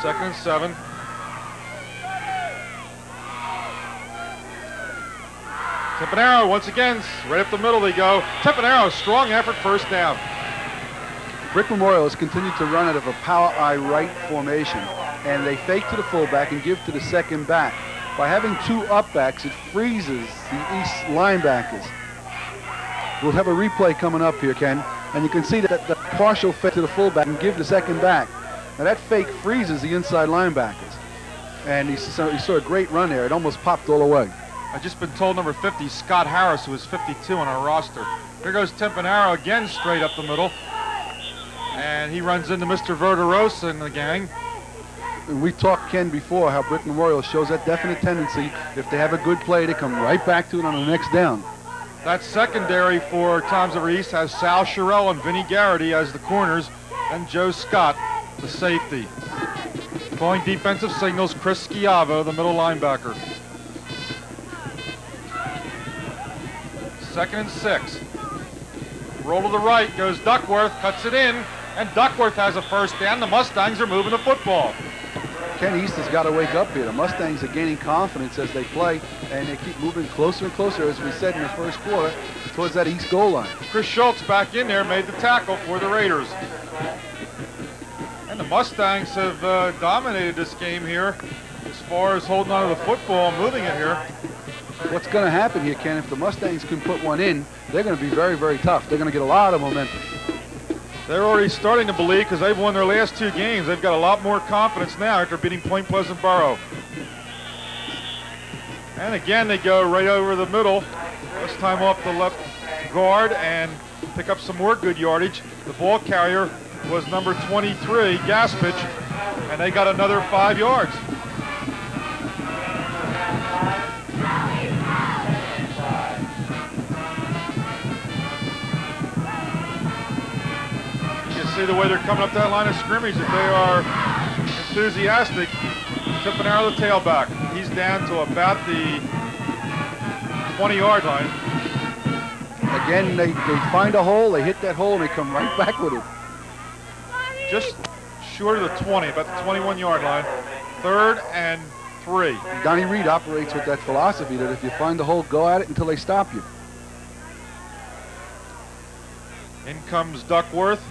Second and seven. Tippanaro once again, right up the middle they go. Tippanaro, strong effort, first down. Brick Memorial has continued to run out of a power eye right formation, and they fake to the fullback and give to the second back. By having two up backs, it freezes the East linebackers. We'll have a replay coming up here, Ken, and you can see that the partial fake to the fullback and give the second back. Now that fake freezes the inside linebackers. And he saw, he saw a great run there. It almost popped all the way. I've just been told number 50, Scott Harris, who is 52 on our roster. Here goes Timpanaro again straight up the middle. And he runs into Mr. Verderosa and the gang. And we talked, Ken, before how Brick Memorial shows that definite tendency. If they have a good play, they come right back to it on the next down. That secondary for Toms River East has Sal Chiarella and Vinnie Gearity as the corners, and Joe Scott, the safety. Calling defensive signals, Chris Schiavo, the middle linebacker. Second and six. Roll to the right goes Duckworth, cuts it in, and Duckworth has a first down. The Mustangs are moving the football. Ken East has got to wake up here. The Mustangs are gaining confidence as they play, and they keep moving closer and closer, as we said in the first quarter, towards that east goal line. Chris Schultz back in there, made the tackle for the Raiders. And the Mustangs have uh, dominated this game here as far as holding on to the football and moving it here. What's going to happen here, Ken, if the Mustangs can put one in, they're going to be very, very tough. They're going to get a lot of momentum. They're already starting to believe because they've won their last two games. They've got a lot more confidence now after beating Point Pleasant Borough. And again, they go right over the middle. This time off the left guard and pick up some more good yardage. The ball carrier was number 23, Gaspich, and they got another five yards. See the way they're coming up that line of scrimmage that they are enthusiastic. Of the tailback. He's down to about the 20-yard line. Again, they, they find a hole, they hit that hole, and they come right back with it. just short of the 20, about the 21 yard line. Third and three. Donnie Reed operates with that philosophy that if you find the hole, go at it until they stop you. In comes Duckworth.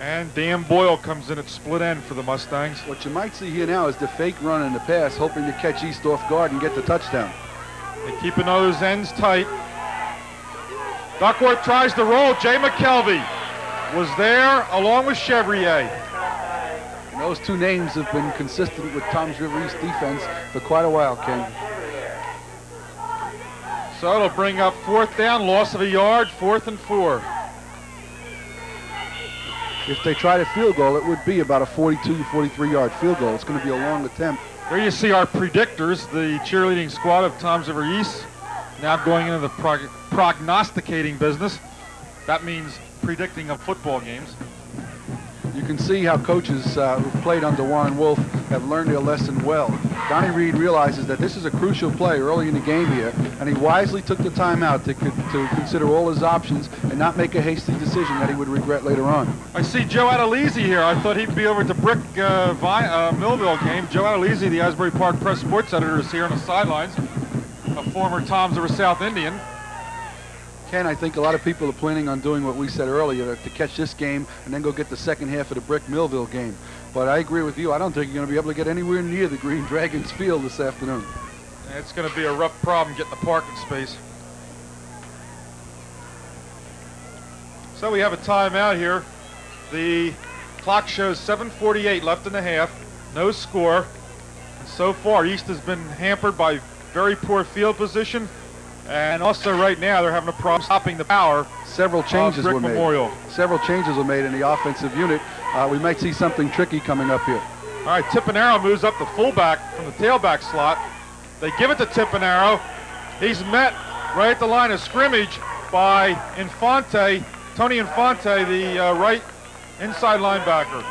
And Dan Boyle comes in at split end for the Mustangs. What you might see here now is the fake run and the pass, hoping to catch East off guard and get the touchdown. They keeping those ends tight. Duckworth tries to roll. Jay McKelvey was there along with Chevrier. And those two names have been consistent with Toms River East defense for quite a while, Ken. So it'll bring up fourth down, loss of a yard, fourth and four. If they tried a field goal, it would be about a 42, 43 yard field goal. It's going to be a long attempt. There you see our predictors, the cheerleading squad of Toms River East, now going into the prog- prognosticating business. That means predicting of football games. You can see how coaches uh, who played under Warren Wolf have learned their lesson well. Donnie Reed realizes that this is a crucial play early in the game here, and he wisely took the time out to, to consider all his options and not make a hasty decision that he would regret later on. I see Joe Adelizi here. I thought he'd be over at the Brick uh, Vi- uh, Millville game. Joe Adelizi, the Asbury Park Press sports editor, is here on the sidelines. A former Toms River South Indian. Ken, I think a lot of people are planning on doing what we said earlier, to catch this game and then go get the second half of the Brick Millville game. But I agree with you. I don't think you're going to be able to get anywhere near the Green Dragons field this afternoon. It's going to be a rough problem getting the parking space. So we have a timeout here. The clock shows 7:48 left in the half. No score. And so far, East has been hampered by very poor field position, and also right now they're having a problem stopping the power. Several changes were made. Memorial. Several changes were made in the offensive unit. Uh, we might see something tricky coming up here. All right, Tippanaro moves up the fullback from the tailback slot. They give it to Tippanaro. He's met right at the line of scrimmage by Infante, Tony Infante, the uh, right inside linebacker.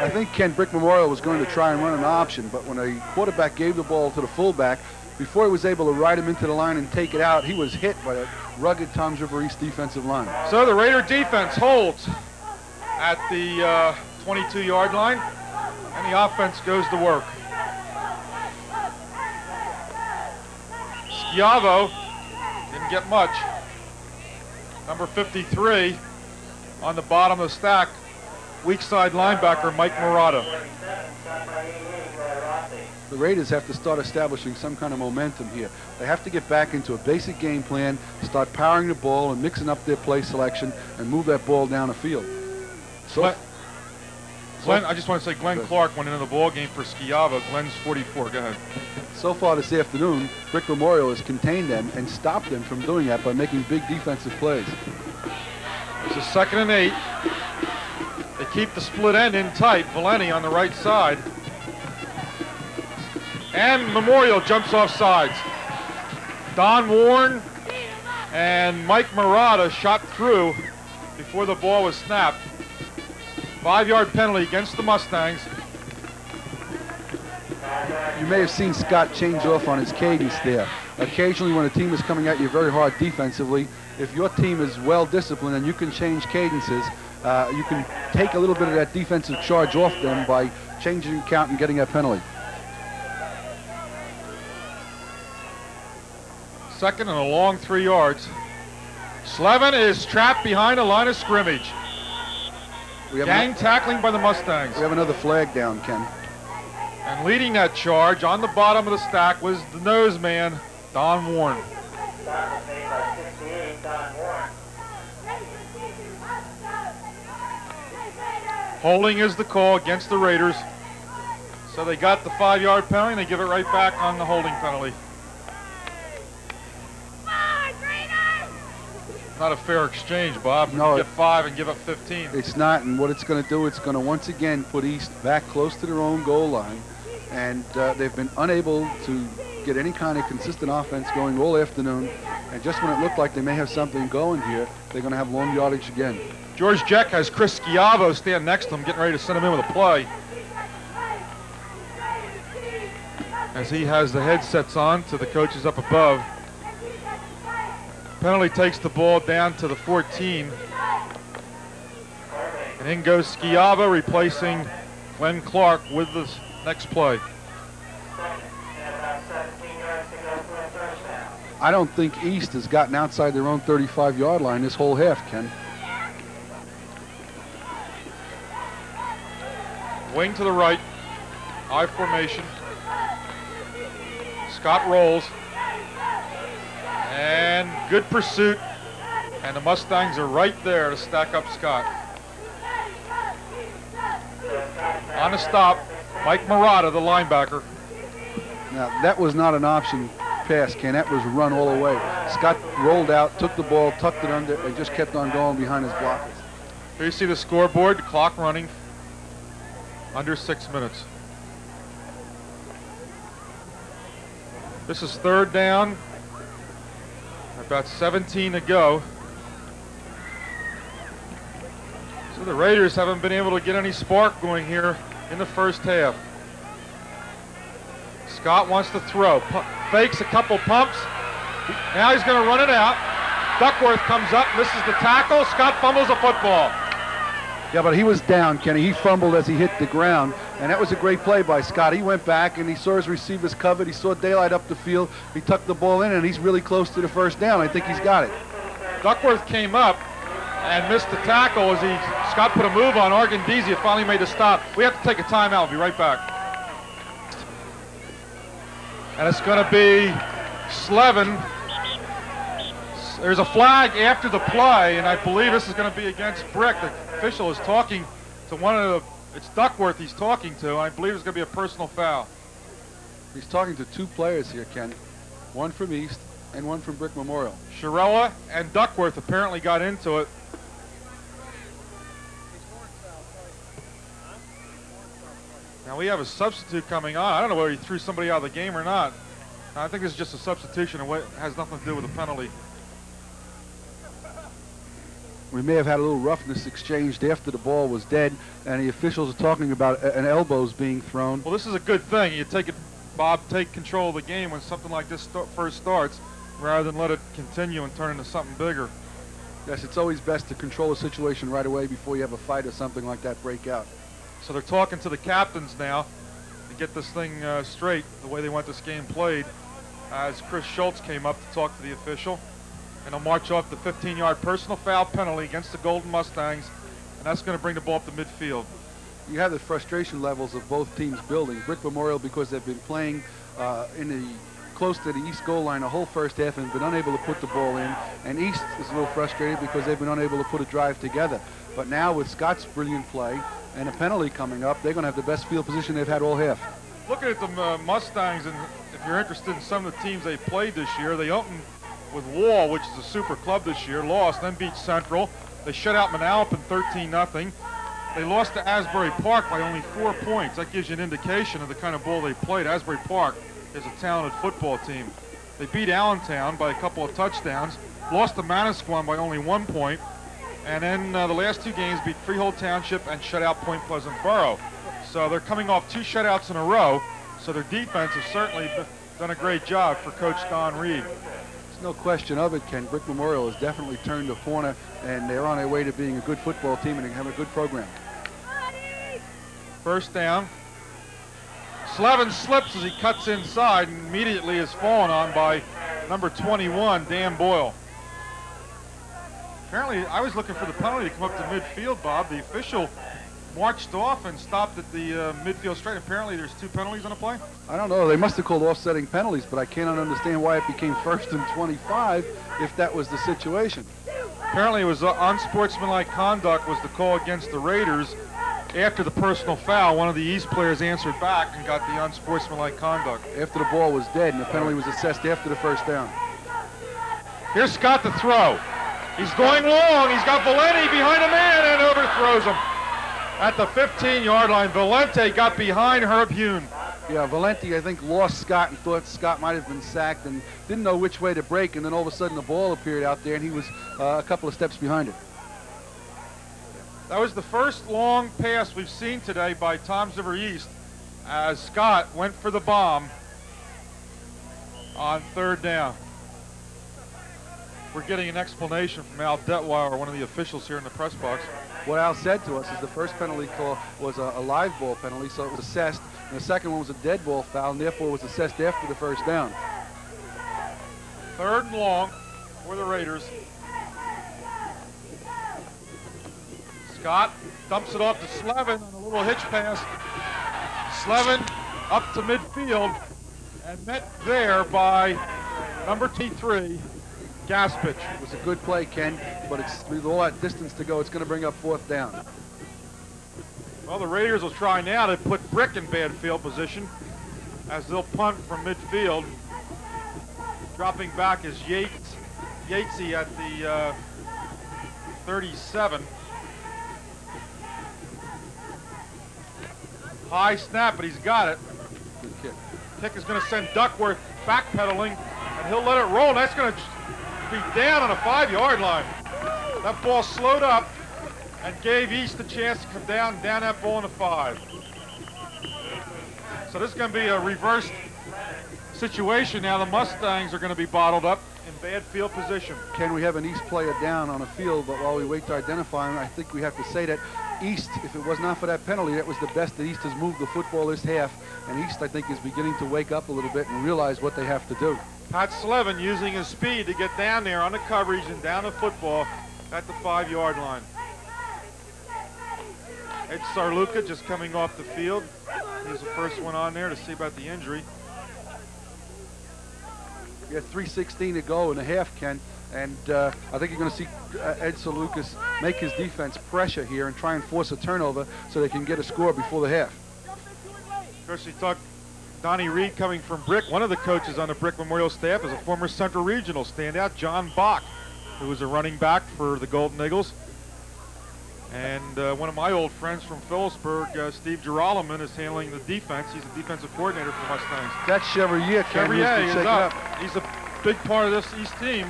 I think Ken Brick Memorial was going to try and run an option, but when a quarterback gave the ball to the fullback, before he was able to ride him into the line and take it out, he was hit by a rugged Toms River East defensive line. So the Raider defense holds at the uh, 22-yard line. And the offense goes to work. Schiavo didn't get much. Number 53 on the bottom of the stack, weak side linebacker Mike Murata. The Raiders have to start establishing some kind of momentum here. They have to get back into a basic game plan, start powering the ball and mixing up their play selection and move that ball down the field. So, Glenn, Glenn, I just want to say Glenn Clark went into the ball game for Schiavo. Glenn's 44. Go ahead. so far this afternoon, Brick Memorial has contained them and stopped them from doing that by making big defensive plays. It's a second and eight. They keep the split end in tight. Valente on the right side. And Memorial jumps off sides. Don Warren and Mike Murata shot through before the ball was snapped. Five-yard penalty against the Mustangs. You may have seen Scott change off on his cadence there. Occasionally when a team is coming at you very hard defensively, if your team is well disciplined and you can change cadences, uh, you can take a little bit of that defensive charge off them by changing count and getting that penalty. Second and a long three yards. Slevin is trapped behind a line of scrimmage. We have, Gang tackling by the Mustangs. we have another flag down, Ken. And leading that charge on the bottom of the stack was the nose man, Don Warren. Holding is the call against the Raiders. So they got the five-yard penalty and they give it right back on the holding penalty. Not a fair exchange, Bob. No, you get five and give up 15. It's not, and what it's going to do, it's going to once again put East back close to their own goal line, and uh, they've been unable to get any kind of consistent offense going all afternoon. And just when it looked like they may have something going here, they're going to have long yardage again. George Jeck has Chris Schiavo stand next to him, getting ready to send him in with a play. As he has the headsets on to the coaches up above. Penalty takes the ball down to the 14. And in goes Schiavo replacing Glenn Clark with the next play. I don't think East has gotten outside their own 35-yard line this whole half, Ken. Wing to the right. I formation. Scott rolls. And good pursuit. And the Mustangs are right there to stack up Scott. On the stop, Mike Murata, the linebacker. Now, that was not an option pass, Ken. That was run all the way. Scott rolled out, took the ball, tucked it under, and just kept on going behind his blockers. Here you see the scoreboard, the clock running. Under six minutes. This is third down. About 17 to go. So the Raiders haven't been able to get any spark going here in the first half. Scott wants to throw. Pu- fakes a couple pumps. Now he's going to run it out. Duckworth comes up, misses the tackle. Scott fumbles the football. Yeah, but he was down, Kenny. He fumbled as he hit the ground, and that was a great play by Scott. He went back and he saw his receivers covered. He saw daylight up the field. He tucked the ball in, and he's really close to the first down. I think he's got it. Duckworth came up and missed the tackle as he Scott put a move on Argandizzi. Finally made a stop. We have to take a timeout. We'll be right back. And it's going to be Slevin. There's a flag after the play, and I believe this is going to be against Brick. The official is talking to one of the. It's Duckworth he's talking to. I believe it's going to be a personal foul. He's talking to two players here, Ken. One from East and one from Brick Memorial. Chiarella and Duckworth apparently got into it. Now we have a substitute coming on. I don't know whether he threw somebody out of the game or not. I think this is just a substitution and has nothing to do with the penalty. We may have had a little roughness exchanged after the ball was dead, and the officials are talking about an elbows being thrown. Well, this is a good thing. You take it, Bob, take control of the game when something like this sto- first starts, rather than let it continue and turn into something bigger. Yes, it's always best to control a situation right away before you have a fight or something like that break out. So they're talking to the captains now to get this thing uh, straight, the way they want this game played, as Chris Schultz came up to talk to the official. And they'll march off the 15-yard personal foul penalty against the Golden Mustangs, and that's going to bring the ball up to midfield. You have the frustration levels of both teams building. Brick Memorial, because they've been playing uh, in the close to the east goal line the whole first half and been unable to put the ball in. And East is a little frustrated because they've been unable to put a drive together. But now with Scott's brilliant play and a penalty coming up, they're going to have the best field position they've had all half. Looking at the uh, Mustangs, and if you're interested in some of the teams they played this year, they opened with Wall, which is a super club this year, lost, then beat Central. They shut out Manalapan 13-0. They lost to Asbury Park by only four points. That gives you an indication of the kind of ball they played. Asbury Park is a talented football team. They beat Allentown by a couple of touchdowns, lost to Manasquan by only one point, and then uh, the last two games beat Freehold Township and shut out Point Pleasant Borough. So they're coming off two shutouts in a row, so their defense has certainly done a great job for Coach Don Reed. No question of it, Ken. Brick Memorial has definitely turned a corner, and they're on their way to being a good football team and having a good program. First down. Slevin slips as he cuts inside and immediately is fallen on by number 21, Dan Boyle. Apparently, I was looking for the penalty to come up to midfield, Bob. The official marched off and stopped at the uh, midfield straight. Apparently, there's two penalties on a play. I don't know. They must have called offsetting penalties, but I cannot understand why it became first and 25 if that was the situation. Apparently, it was uh, unsportsmanlike conduct was the call against the Raiders. After the personal foul, one of the East players answered back and got the unsportsmanlike conduct. After the ball was dead and the penalty was assessed after the first down. Here's Scott to throw. He's going long. He's got Valente behind a man and overthrows him. At the 15-yard line, Valente got behind Herb Hune. Yeah, Valente, I think, lost Scott and thought Scott might have been sacked and didn't know which way to break, and then all of a sudden the ball appeared out there, and he was uh, a couple of steps behind it. That was the first long pass we've seen today by Toms River East as Scott went for the bomb on third down. We're getting an explanation from Al Detweiler, one of the officials here in the press box. What Al said to us is the first penalty call was a, a live ball penalty, so it was assessed, and the second one was a dead ball foul, and therefore was assessed after the first down. Third and long for the Raiders. Scott dumps it off to Slevin on a little hitch pass. Slevin up to midfield and met there by number T3, Gaspich. It was a good play, Ken, but it's with all that distance to go, it's going to bring up fourth down. Well, the Raiders will try now to put Brick in bad field position as they'll punt from midfield. Dropping back is Yates, Yatesy at the uh, 37. High snap, but he's got it. Good kick. Kick is going to send Duckworth backpedaling, and he'll let it roll. That's going to be down on a five-yard line. That ball slowed up and gave East a chance to come down, down that ball in the five. So this is going to be a reversed situation now. The Mustangs are going to be bottled up in bad field position. Can we have an East player down on a field, but while we wait to identify him, I think we have to say that East, if it was not for that penalty, that was the best that East has moved the football this half. And East, I think, is beginning to wake up a little bit and realize what they have to do. Pat Slevin using his speed to get down there on the coverage and down the football at the five-yard line. Ed Sarluca just coming off the field. He's the first one on there to see about the injury. Had 3.16 to go in the half, Ken. And uh, I think you're going to see uh, Ed Sarluca's make his defense pressure here and try and force a turnover so they can get a score before the half. Course, talked Donnie Reed coming from Brick. One of the coaches on the Brick Memorial staff is a former Central Regional standout, John Bach, who was a running back for the Golden Eagles. And uh, one of my old friends from Phillipsburg, uh, Steve Geralaman, is handling the defense. He's the defensive coordinator for Mustangs. That's Chevrier, Chevrier is shaken up. He's a big part of this East team.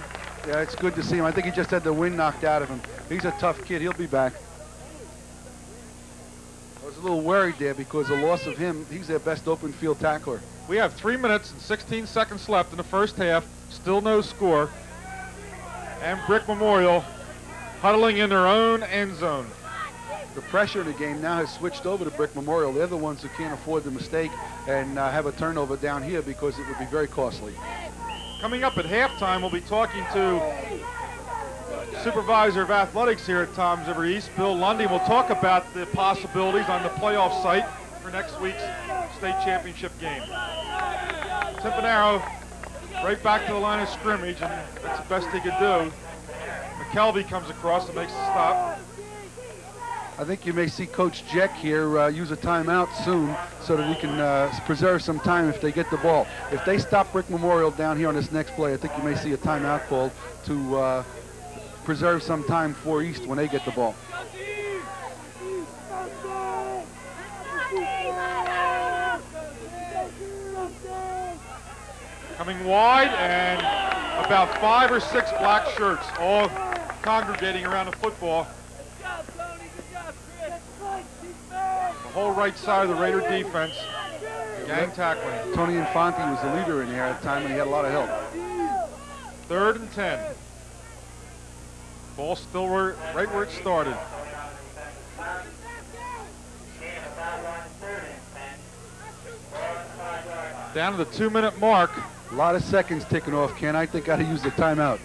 Yeah, it's good to see him. I think he just had the wind knocked out of him. He's a tough kid. He'll be back. I was a little worried there because the loss of him, he's their best open field tackler. We have three minutes and 16 seconds left in the first half. Still no score. And Brick Memorial huddling in their own end zone. the pressure in the game now has switched over to Brick Memorial. They're the ones who can't afford the mistake and uh, have a turnover down here because it would be very costly. Coming up at halftime, we'll be talking to supervisor of athletics here at Toms River East, Bill Lundy. We'll talk about the possibilities on the playoff site for next week's state championship game. Timpanaro right back to the line of scrimmage, and that's the best he could do. McKelvey comes across and makes the stop. I think you may see Coach Jeck here uh, use a timeout soon so that he can uh, preserve some time if they get the ball. If they stop Brick Memorial down here on this next play, I think you may see a timeout called to uh, preserve some time for East when they get the ball. Coming wide and about five or six black shirts all congregating around the football. The whole right side of the Raider defense. Gang tackling. Tony Infante was the leader in there at the time, and he had a lot of help. Third and 10. Ball still right where it started. Down to the two-minute mark. A lot of seconds ticking off, Ken. I think I got to use the timeout.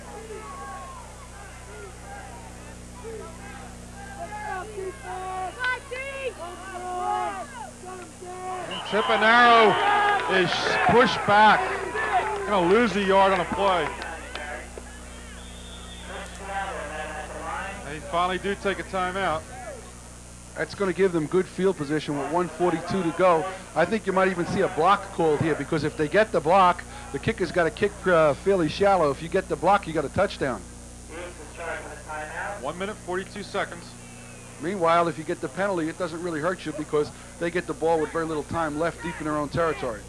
Timpanaro is pushed back. Gonna lose a yard on a play. They finally do take a timeout. That's going to give them good field position with 142 to go. I think you might even see a block called here because if they get the block, the kicker's got to kick uh, fairly shallow. If you get the block, you got a touchdown. One minute, 42 seconds. Meanwhile, if you get the penalty, it doesn't really hurt you because they get the ball with very little time left deep in their own territory.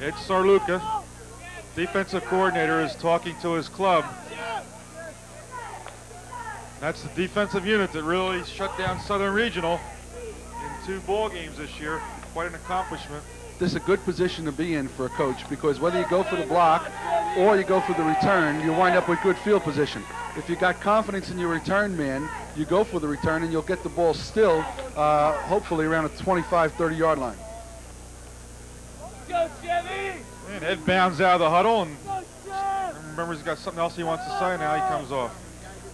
Ed Sarluca, defensive coordinator, is talking to his club. That's the defensive unit that really shut down Southern Regional in two ball games this year. Quite an accomplishment. This is a good position to be in for a coach because whether you go for the block or you go for the return, you wind up with good field position. If you got confidence in your return man, you go for the return and you'll get the ball still, uh, hopefully around a 25, 30 yard line. And Ed bounds out of the huddle and remember he's got something else he wants to say. Now he comes off.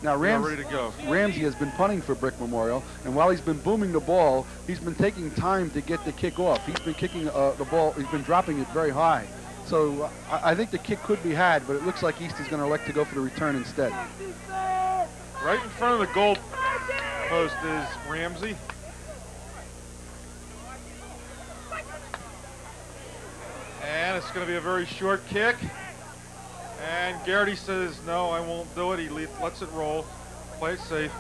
Now Rams, ready to go. Ramsey has been punting for Brick Memorial, and while he's been booming the ball, he's been taking time to get the kick off. He's been kicking uh, the ball, he's been dropping it very high. So uh, I, I think the kick could be had, but it looks like East is going to elect to go for the return instead. Right in front of the goal post is Ramsey. And it's going to be a very short kick. And Gearity says, no, I won't do it. He le- lets it roll. Play it safe.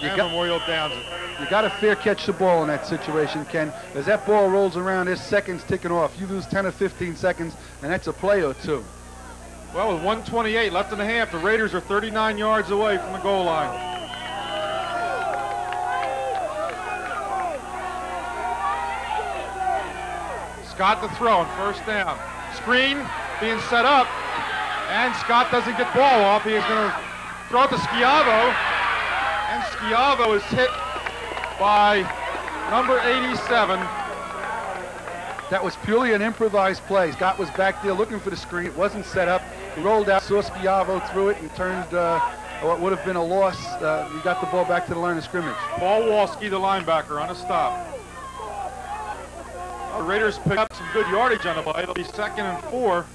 You and got- Memorial downs it. You got to fair catch the ball in that situation, Ken. As that ball rolls around, there's seconds ticking off. You lose 10 or 15 seconds, and that's a play or two. Well, with 128 left in the half, the Raiders are 39 yards away from the goal line. Scott the throw on first down. Screen being set up, and Scott doesn't get ball off. He is going to throw it to Schiavo, and Schiavo is hit by number 87. That was purely an improvised play. Scott was back there looking for the screen. It wasn't set up. He rolled out, saw Schiavo threw it, and turned uh, what would have been a loss. Uh, he got the ball back to the line of scrimmage. Paul Walski, the linebacker, on a stop. The Raiders pick up some good yardage on the play. It'll be second and four.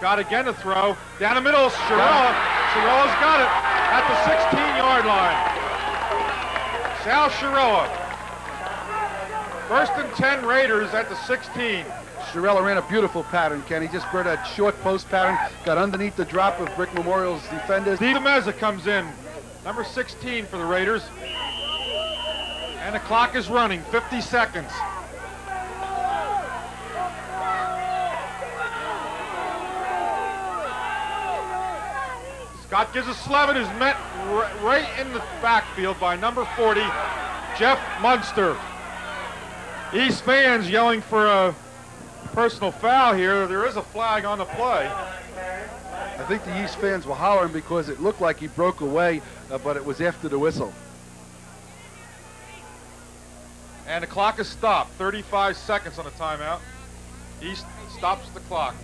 Scott again to throw. Down the middle, Chiarella. Chiarella's got it at the 16-yard line. Sal Chiarella. First and 10 Raiders at the 16. Chiarella ran a beautiful pattern, Kenny. Just brought that short post pattern, got underneath the drop of Brick Memorial's defenders. Steve Meza comes in, number 16 for the Raiders. And the clock is running, 50 seconds. Scott gives a Slevin who's met right in the backfield by number 40, Jeff Munster. East fans yelling for a personal foul here. There is a flag on the play. I think the East fans were hollering because it looked like he broke away, uh, but it was after the whistle. And the clock is stopped. 35 seconds on the timeout. East stops the clock.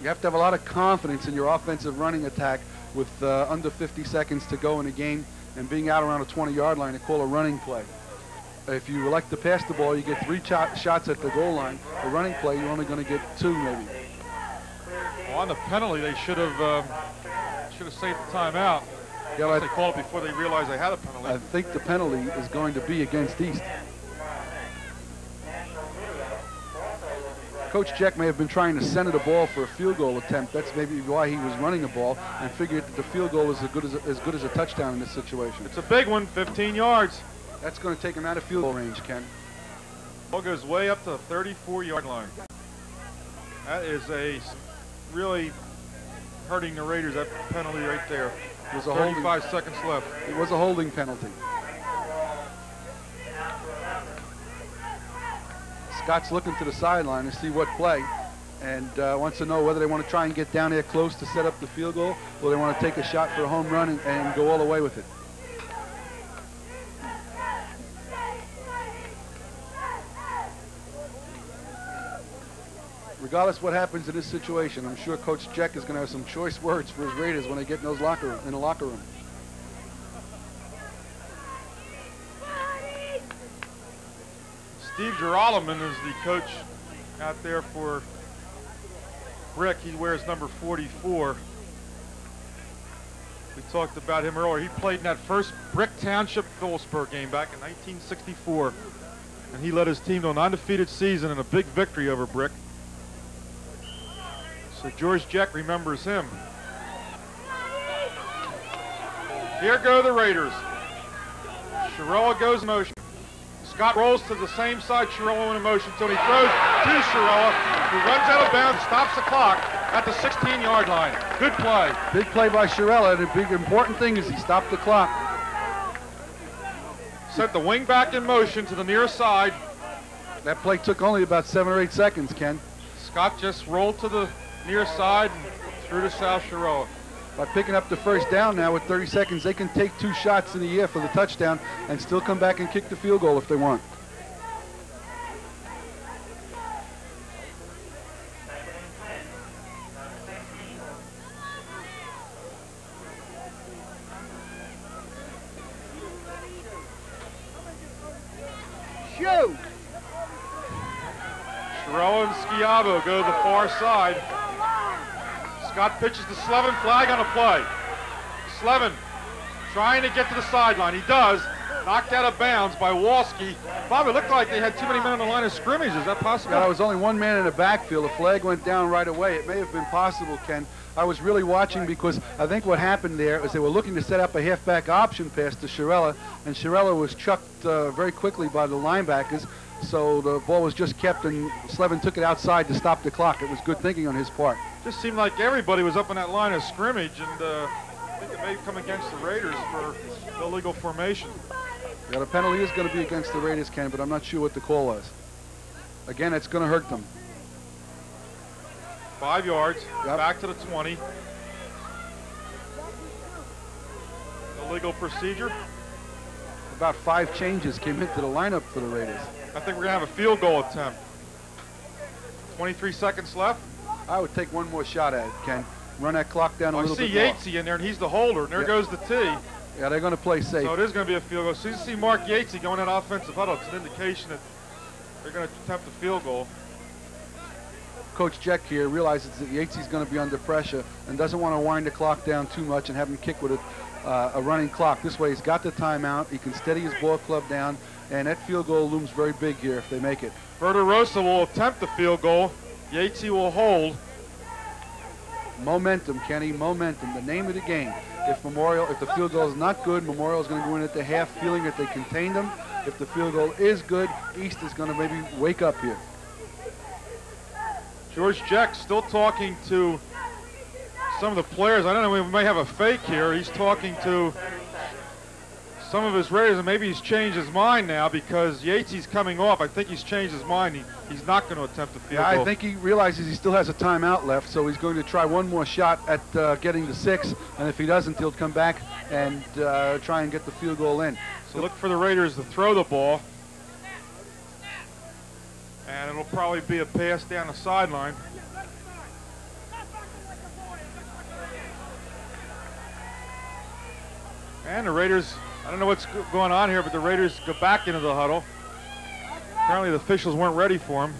You have to have a lot of confidence in your offensive running attack with uh, under 50 seconds to go in a game and being out around a 20-yard line to call a running play. If you elect to pass the ball, you get three shots at the goal line. A running play, you're only going to get two, maybe. Well, on the penalty, they should have um, should have saved the timeout. Yeah, I, they called it before they realized they had a penalty. I think the penalty is going to be against East. Coach Jeck may have been trying to center the ball for a field goal attempt. That's maybe why he was running the ball and figured that the field goal was as good as a, as good as a touchdown in this situation. It's a big one, 15 yards. That's going to take him out of field goal range, Ken. Ball goes way up to the 34-yard line. That is a really hurting the Raiders. That penalty right there. It was a 35 holding, seconds left. It was a holding penalty. Scott's looking to the sideline to see what play and uh, wants to know whether they want to try and get down there close to set up the field goal or they want to take a shot for a home run and, and go all the way with it. regardless what happens in this situation, I'm sure Coach Jeck is going to have some choice words for his Raiders when they get in those locker in the locker room. Steve Geralman is the coach out there for Brick. He wears number 44. We talked about him earlier. He played in that first Brick Township Phillipsburg game back in 1964. And he led his team to an undefeated season and a big victory over Brick. So George Jeck remembers him. Here go the Raiders. Chiarella goes motion. Scott rolls to the same side, Chiarella in motion until he throws to Chiarella, who runs out of bounds, stops the clock at the 16-yard line. Good play. Big play by Chiarella. The big important thing is he stopped the clock. Set the wing back in motion to the near side. That play took only about seven or eight seconds, Ken. Scott just rolled to the near side and through to Sal Chiarella. By picking up the first down now with 30 seconds, they can take two shots in the air for the touchdown and still come back and kick the field goal if they want. Shoot! Chiarella and Schiavo go to the far side. Scott pitches to Slevin, flag on a play. Slevin trying to get to the sideline. He does. Knocked out of bounds by Walski. Bob, it looked like they had too many men on the line of scrimmage. Is that possible? Yeah, there was only one man in the backfield. The flag went down right away. It may have been possible, Ken. I was really watching because I think what happened there is they were looking to set up a halfback option pass to Chiarella, and Chiarella was chucked uh, very quickly by the linebackers. So the ball was just kept, and Slevin took it outside to stop the clock. It was good thinking on his part. Just seemed like everybody was up in that line of scrimmage, and uh, I think it may come against the Raiders for illegal formation. Yeah, the penalty is going to be against the Raiders, Ken, but I'm not sure what the call was. Again, it's going to hurt them. Five yards, Yep. back to the 20. Illegal procedure. About five changes came into the lineup for the Raiders. I think we're going to have a field goal attempt. 23 seconds left. I would take one more shot at it, Ken. Run that clock down a I little see bit more. Yatesy in there, and he's the holder, and there Yeah. goes the tee. Yeah, they're going to play safe. So it is going to be a field goal. So you see Mark Yatesy going in offensive huddle. It's an indication that they're going to attempt a field goal. Coach Jeck here realizes that Yatesy's going to be under pressure and doesn't want to wind the clock down too much and have him kick with a, uh, a running clock. This way he's got the timeout, he can steady his ball club down, and that field goal looms very big here if they make it. Verderosa will attempt the field goal. Yatesy will hold. Momentum, Kenny, momentum, the name of the game. If Memorial, if the field goal is not good, Memorial is going to go in at the half feeling that they contained them. If the field goal is good, East is going to maybe wake up here. George Jeck still talking to some of the players. I don't know, we may have a fake here. He's talking to some of his Raiders, and maybe he's changed his mind now because Yates's coming off. I think he's changed his mind. He, he's not going to attempt a field Yeah, goal. I think he realizes he still has a timeout left, so he's going to try one more shot at uh, getting the six, and if he doesn't, he'll come back and uh, try and get the field goal in. So look for the Raiders to throw the ball. And it'll probably be a pass down the sideline. And the Raiders, I don't know what's going on here, but the Raiders go back into the huddle. Apparently the officials weren't ready for him.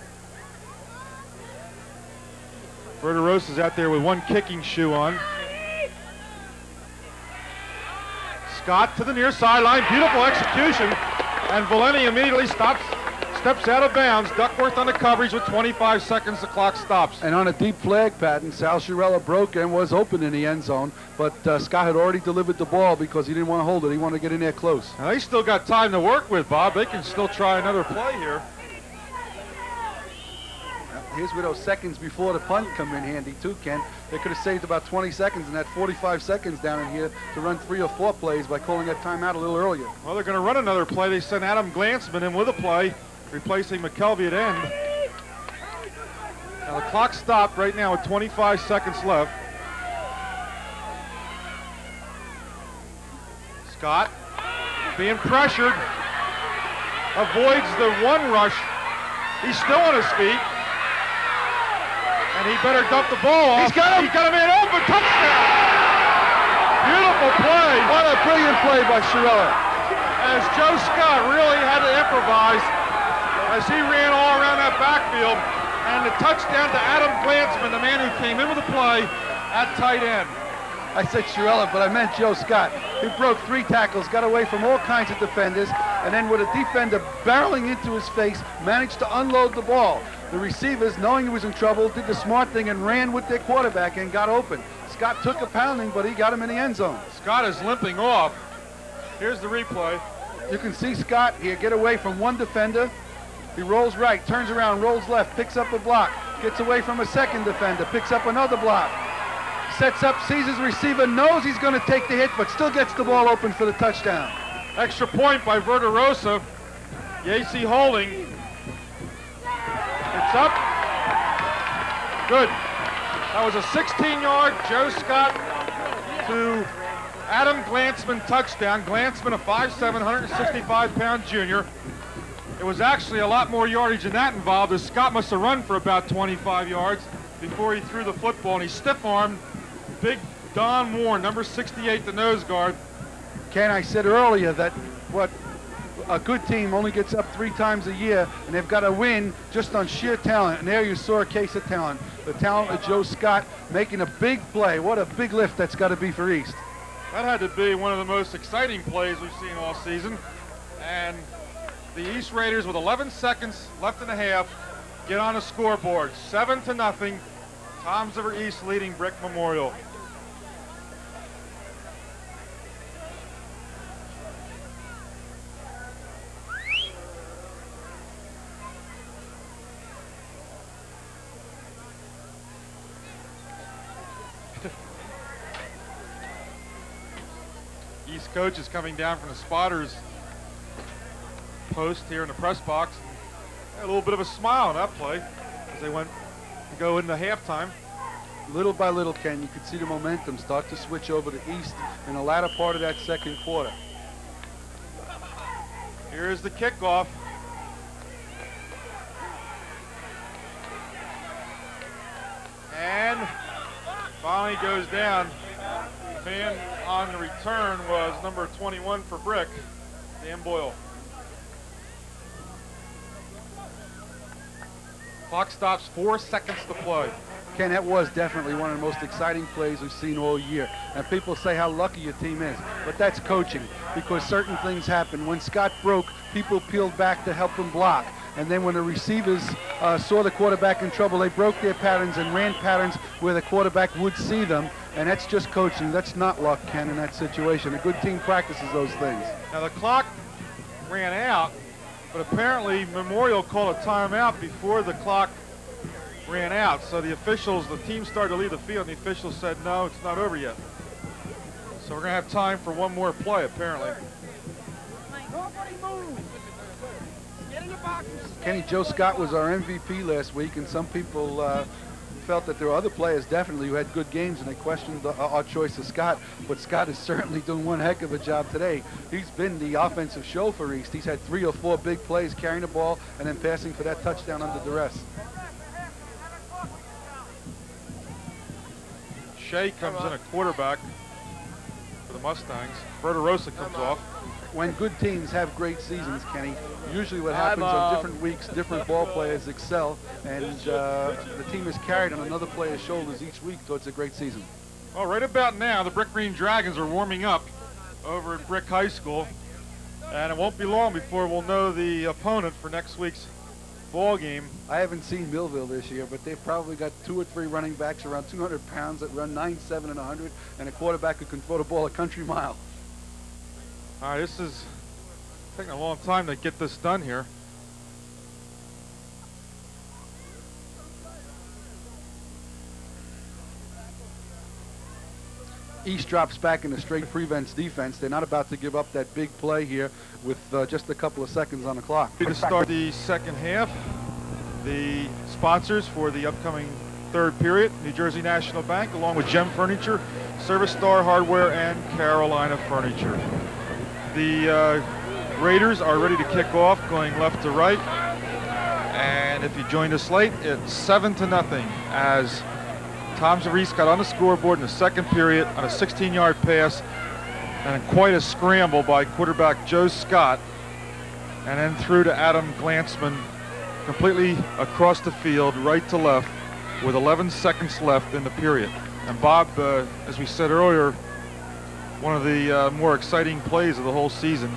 Verderosa's out there with one kicking shoe on. Scott to the near sideline. Beautiful execution. And Valente immediately stops, steps out of bounds. Duckworth on the coverage with 25 seconds. The clock stops. And on a deep flag pattern, Sal Chiarella broke and was open in the end zone, but uh, Scott had already delivered the ball because he didn't want to hold it. He wanted to get in there close. Now they still got time to work with, Bob. They can still try another play here. Here's where those seconds before the punt come in handy too, Ken. They could have saved about 20 seconds and had 45 seconds down in here to run three or four plays by calling that timeout a little earlier. Well, they're going to run another play. They sent Adam Glanzman in with a play, replacing McKelvey at end. Now the clock stopped right now with 25 seconds left. Scott being pressured, avoids the one rush. He's still on his feet. And he better dump the ball off. He's got him. He's got him in open. Touchdown. Beautiful play. What a brilliant play by Chiarella. as Joe Scott really had to improvise as he ran all around that backfield. And the touchdown to Adam Glanzman, the man who came in with the play at tight end. I said Chiarella, but I meant Joe Scott. He broke three tackles, got away from all kinds of defenders, and then with a defender barreling into his face, managed to unload the ball. The receivers, knowing he was in trouble, did the smart thing and ran with their quarterback and got open. Scott took a pounding, but he got him in the end zone. Scott is limping off. Here's the replay. You can see Scott here get away from one defender. He rolls right, turns around, rolls left, picks up a block, gets away from a second defender, picks up another block, sets up, sees his receiver, knows he's going to take the hit, but still gets the ball open for the touchdown. Extra point by Verderosa. Yatesy holding. It's up. Good. That was a 16-yard Joe Scott to Adam Glanzman touchdown. Glanzman, a 5'7", 165-pound junior. It was actually a lot more yardage than that involved, as Scott must have run for about 25 yards before he threw the football, and he stiff-armed big Don Warren, number 68, the nose guard. Ken, I said earlier that what a good team only gets up three times a year, and they've got to win just on sheer talent. And there you saw a case of talent. The talent of Joe Scott making a big play. What a big lift that's got to be for East. That had to be one of the most exciting plays we've seen all season. And the East Raiders, with 11 seconds left in the half, get on the scoreboard. Seven to nothing. Toms River East leading Brick Memorial. East coach is coming down from the spotters post here in the press box. Had a little bit of a smile on that play as they went to go into halftime. Little by little, Ken, you could see the momentum start to switch over to East in the latter part of that second quarter. Here's the kickoff. And finally goes down. Man on the return was number 21 for Brick, Dan Boyle. Clock stops four seconds to play. Ken, that was definitely one of the most exciting plays we've seen all year. And people say how lucky your team is. But that's coaching because certain things happen. When Scott broke, people peeled back to help him block. And then when the receivers uh, saw the quarterback in trouble, they broke their patterns and ran patterns where the quarterback would see them. And that's just coaching. That's not luck, Ken, in that situation. A good team practices those things. Now the clock ran out, but apparently Memorial called a timeout before the clock ran out. So the officials, the team started to leave the field, and the officials said, no, it's not over yet. So we're going to have time for one more play, apparently. Kenny Joe Scott was our MVP last week, and some people uh, felt that there were other players definitely who had good games, and they questioned the, uh, our choice of Scott. But Scott is certainly doing one heck of a job today. He's been the offensive show for East. He's had three or four big plays carrying the ball and then passing for that touchdown under duress. Shea comes in a quarterback for the Mustangs. Verderosa comes off. When good teams have great seasons, Kenny, usually what happens on different weeks, different ball players excel, and uh, the team is carried on another player's shoulders each week towards a great season. Well, right about now, the Brick Green Dragons are warming up over at Brick High School, and it won't be long before we'll know the opponent for next week's ball game. I haven't seen Millville this year, but they've probably got two or three running backs around 200 pounds that run 9, 7, and 100, and a quarterback who can throw the ball a country mile. All right, this is taking a long time to get this done here. East drops back in into straight prevents defense. They're not about to give up that big play here with uh, just a couple of seconds on the clock. To start the second half, the sponsors for the upcoming third period, New Jersey National Bank, along with Gem Furniture, Service Star Hardware, and Carolina Furniture. The uh, Raiders are ready to kick off, going left to right. And if you joined us late, it's seven to nothing as Toms River East got on the scoreboard in the second period on a 16-yard pass and quite a scramble by quarterback Joe Scott and then through to Adam Glanzman completely across the field right to left with 11 seconds left in the period. And Bob, uh, as we said earlier, one of the uh, more exciting plays of the whole season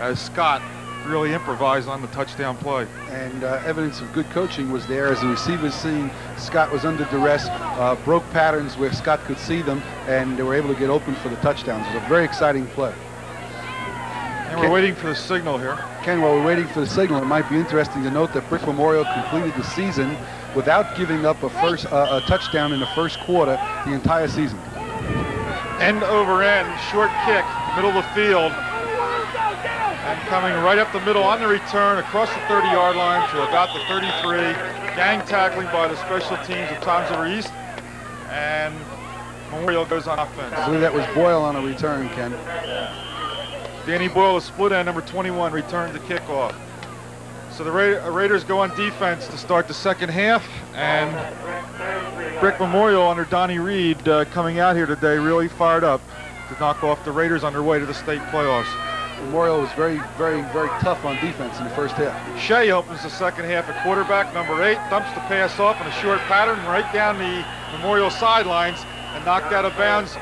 as Scott really improvised on the touchdown play. And uh, evidence of good coaching was there as the receivers seeing Scott was under duress, uh, broke patterns where Scott could see them, and they were able to get open for the touchdowns. It was a very exciting play. And we're waiting for the signal here. Ken, while we're waiting for the signal, it might be interesting to note that Brick Memorial completed the season without giving up a first uh, a touchdown in the first quarter the entire season. End over end, short kick, middle of the field, and coming right up the middle on the return across the 30-yard line to about the 33. Gang tackling by the special teams of Toms River East, and Memorial goes on offense. I believe that was Boyle on a return, Ken. Danny Boyle, a split end, number 21, returned the kickoff. So the Ra Raiders go on defense to start the second half, and Brick Memorial under Donnie Reed uh, coming out here today really fired up to knock off the Raiders on their way to the state playoffs. Memorial was very, very, very tough on defense in the first half. Shea opens the second half at quarterback, number eight, dumps the pass off in a short pattern right down the Memorial sidelines and knocked out of bounds.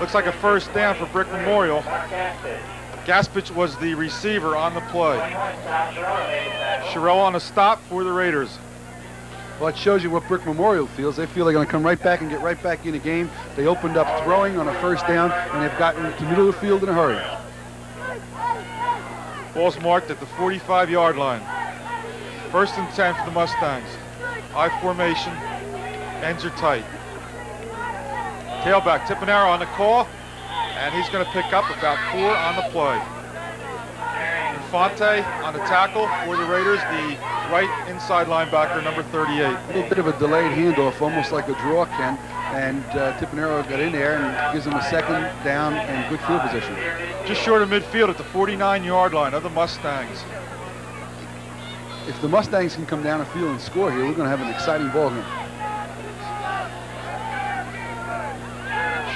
Looks like a first down for Brick Memorial. Gaspich was the receiver on the play. Sherrill on a stop for the Raiders. Well, it shows you what Brick Memorial feels. They feel they're going to come right back and get right back in the game. They opened up throwing on a first down, and they've gotten to the middle of the field in a hurry. Ball's marked at the 45-yard line. First and 10 for the Mustangs. I formation. Ends are tight. Tailback, Tipinaro on the call, and he's going to pick up about four on the play. Infante on the tackle for the Raiders, the right inside linebacker, number 38. A little bit of a delayed handoff, almost like a draw, Ken. And uh, Tipinero got in there and gives him a second down and good field position. Just short of midfield at the 49-yard line of the Mustangs. If the Mustangs can come down the field and score here, we're going to have an exciting ball game.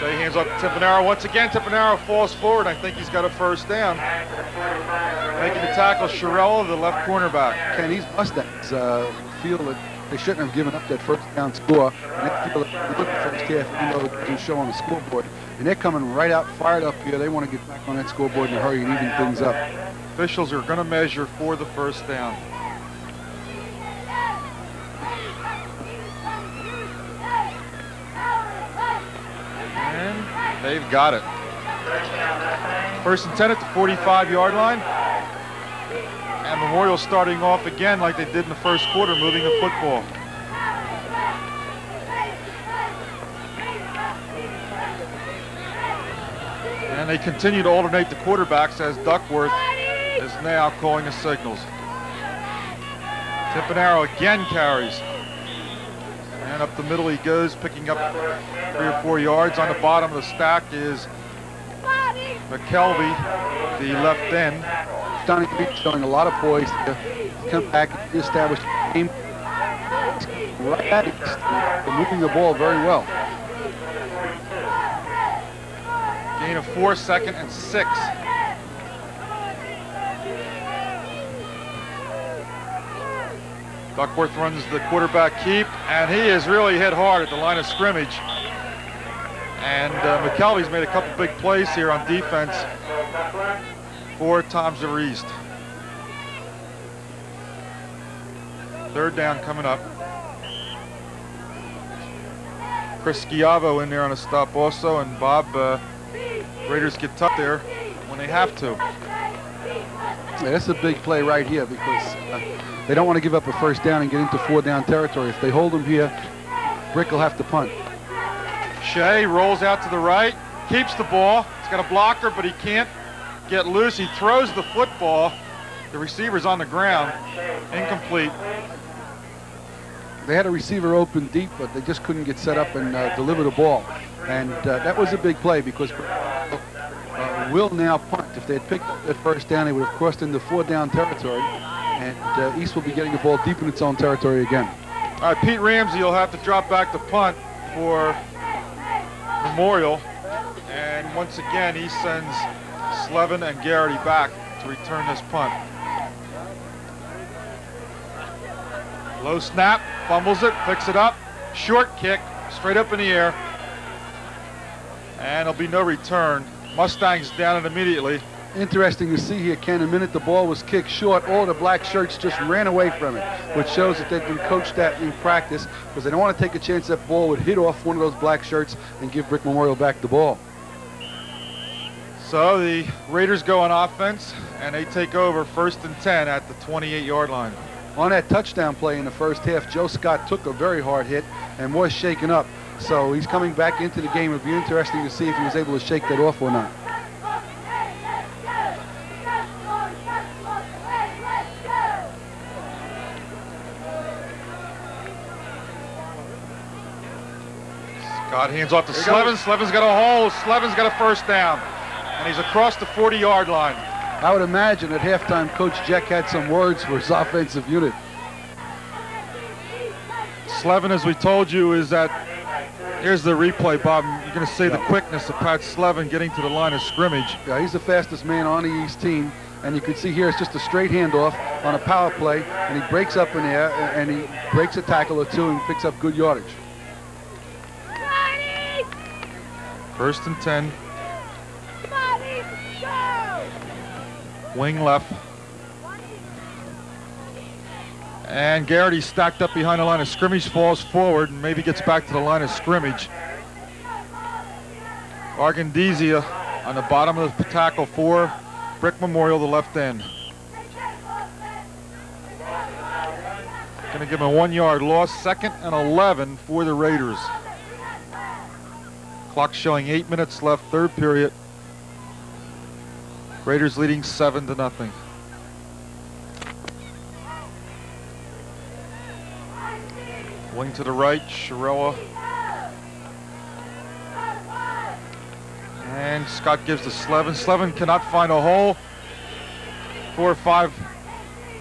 Shea hands off to Tipinaro. Once again, Tipinaro falls forward. I think he's got a first down. Making the tackle, Sherrill, the left cornerback. Ken, these Mustangs uh, feel that they shouldn't have given up that first down score. And they feel that look at the first half, even though it doesn't show on the scoreboard. And they're coming right out, fired up here. They want to get back on that scoreboard in a hurry and even things up. Officials are going to measure for the first down. They've got it. First and 10 at the 45-yard line. And Memorial starting off again like they did in the first quarter, moving the football. And they continue to alternate the quarterbacks as Duckworth is now calling the signals. Tippanaro again carries. And up the middle he goes, picking up three or four yards. On the bottom of the stack is McKelvey, the left end. Donnie Reed showing a lot of poise to come back and establish the game. Right at it, moving the ball very well. Gain of four, second and six. Duckworth runs the quarterback keep, and he has really hit hard at the line of scrimmage. And uh, McKelvey's made a couple big plays here on defense for River East. Third down coming up. Chris Schiavo in there on a stop also, and Bob, uh, Raiders get tough there when they have to. That's a big play right here because uh, they don't want to give up a first down and get into four down territory. If they hold them here, Brick will have to punt. Shea rolls out to the right, keeps the ball. He's got a blocker, but he can't get loose. He throws the football. The receiver's on the ground. Incomplete. They had a receiver open deep, but they just couldn't get set up and uh, deliver the ball. And uh, that was a big play because uh, will now punt. If they had picked up that first down, they would have crossed into four down territory. And uh, East will be getting the ball deep in its own territory again. All right, Pete Ramsey will have to drop back the punt for Memorial. And once again, he sends Slevin and Gearity back to return this punt. Low snap, fumbles it, picks it up, short kick, straight up in the air. And there'll be no return. Mustangs down it immediately. Interesting to see here, Ken, the minute the ball was kicked short, all the black shirts just ran away from it, which shows that they've been coached that in practice because they don't want to take a chance that ball would hit off one of those black shirts and give Brick Memorial back the ball. So the Raiders go on offense and they take over first and 10 at the 28 yard line. On that touchdown play in the first half, Joe Scott took a very hard hit and was shaken up. So he's coming back into the game. It'll be interesting to see if he was able to shake that off or not. Scott hands off to Slevin. Slevin's got a hole. Slevin's got a first down. And he's across the 40 yard line. I would imagine at halftime, Coach Jeck had some words for his offensive unit. Slevin, as we told you, is that here's the replay, Bob. You're going to see the quickness of Pat Slevin getting to the line of scrimmage. Yeah, he's the fastest man on the East team. And you can see here it's just a straight handoff on a power play, and he breaks up in the air, and he breaks a tackle or two and picks up good yardage. First and 10. Wing left. And Gearity stacked up behind the line of scrimmage, falls forward, and maybe gets back to the line of scrimmage. Argandizia on the bottom of the tackle for Brick Memorial, the left end. Going to give him a one yard loss, second and 11 for the Raiders. Clock showing eight minutes left, third period. Raiders leading seven to nothing. Wing to the right, Chiarella. And Scott gives to Slevin. Slevin cannot find a hole. Four or five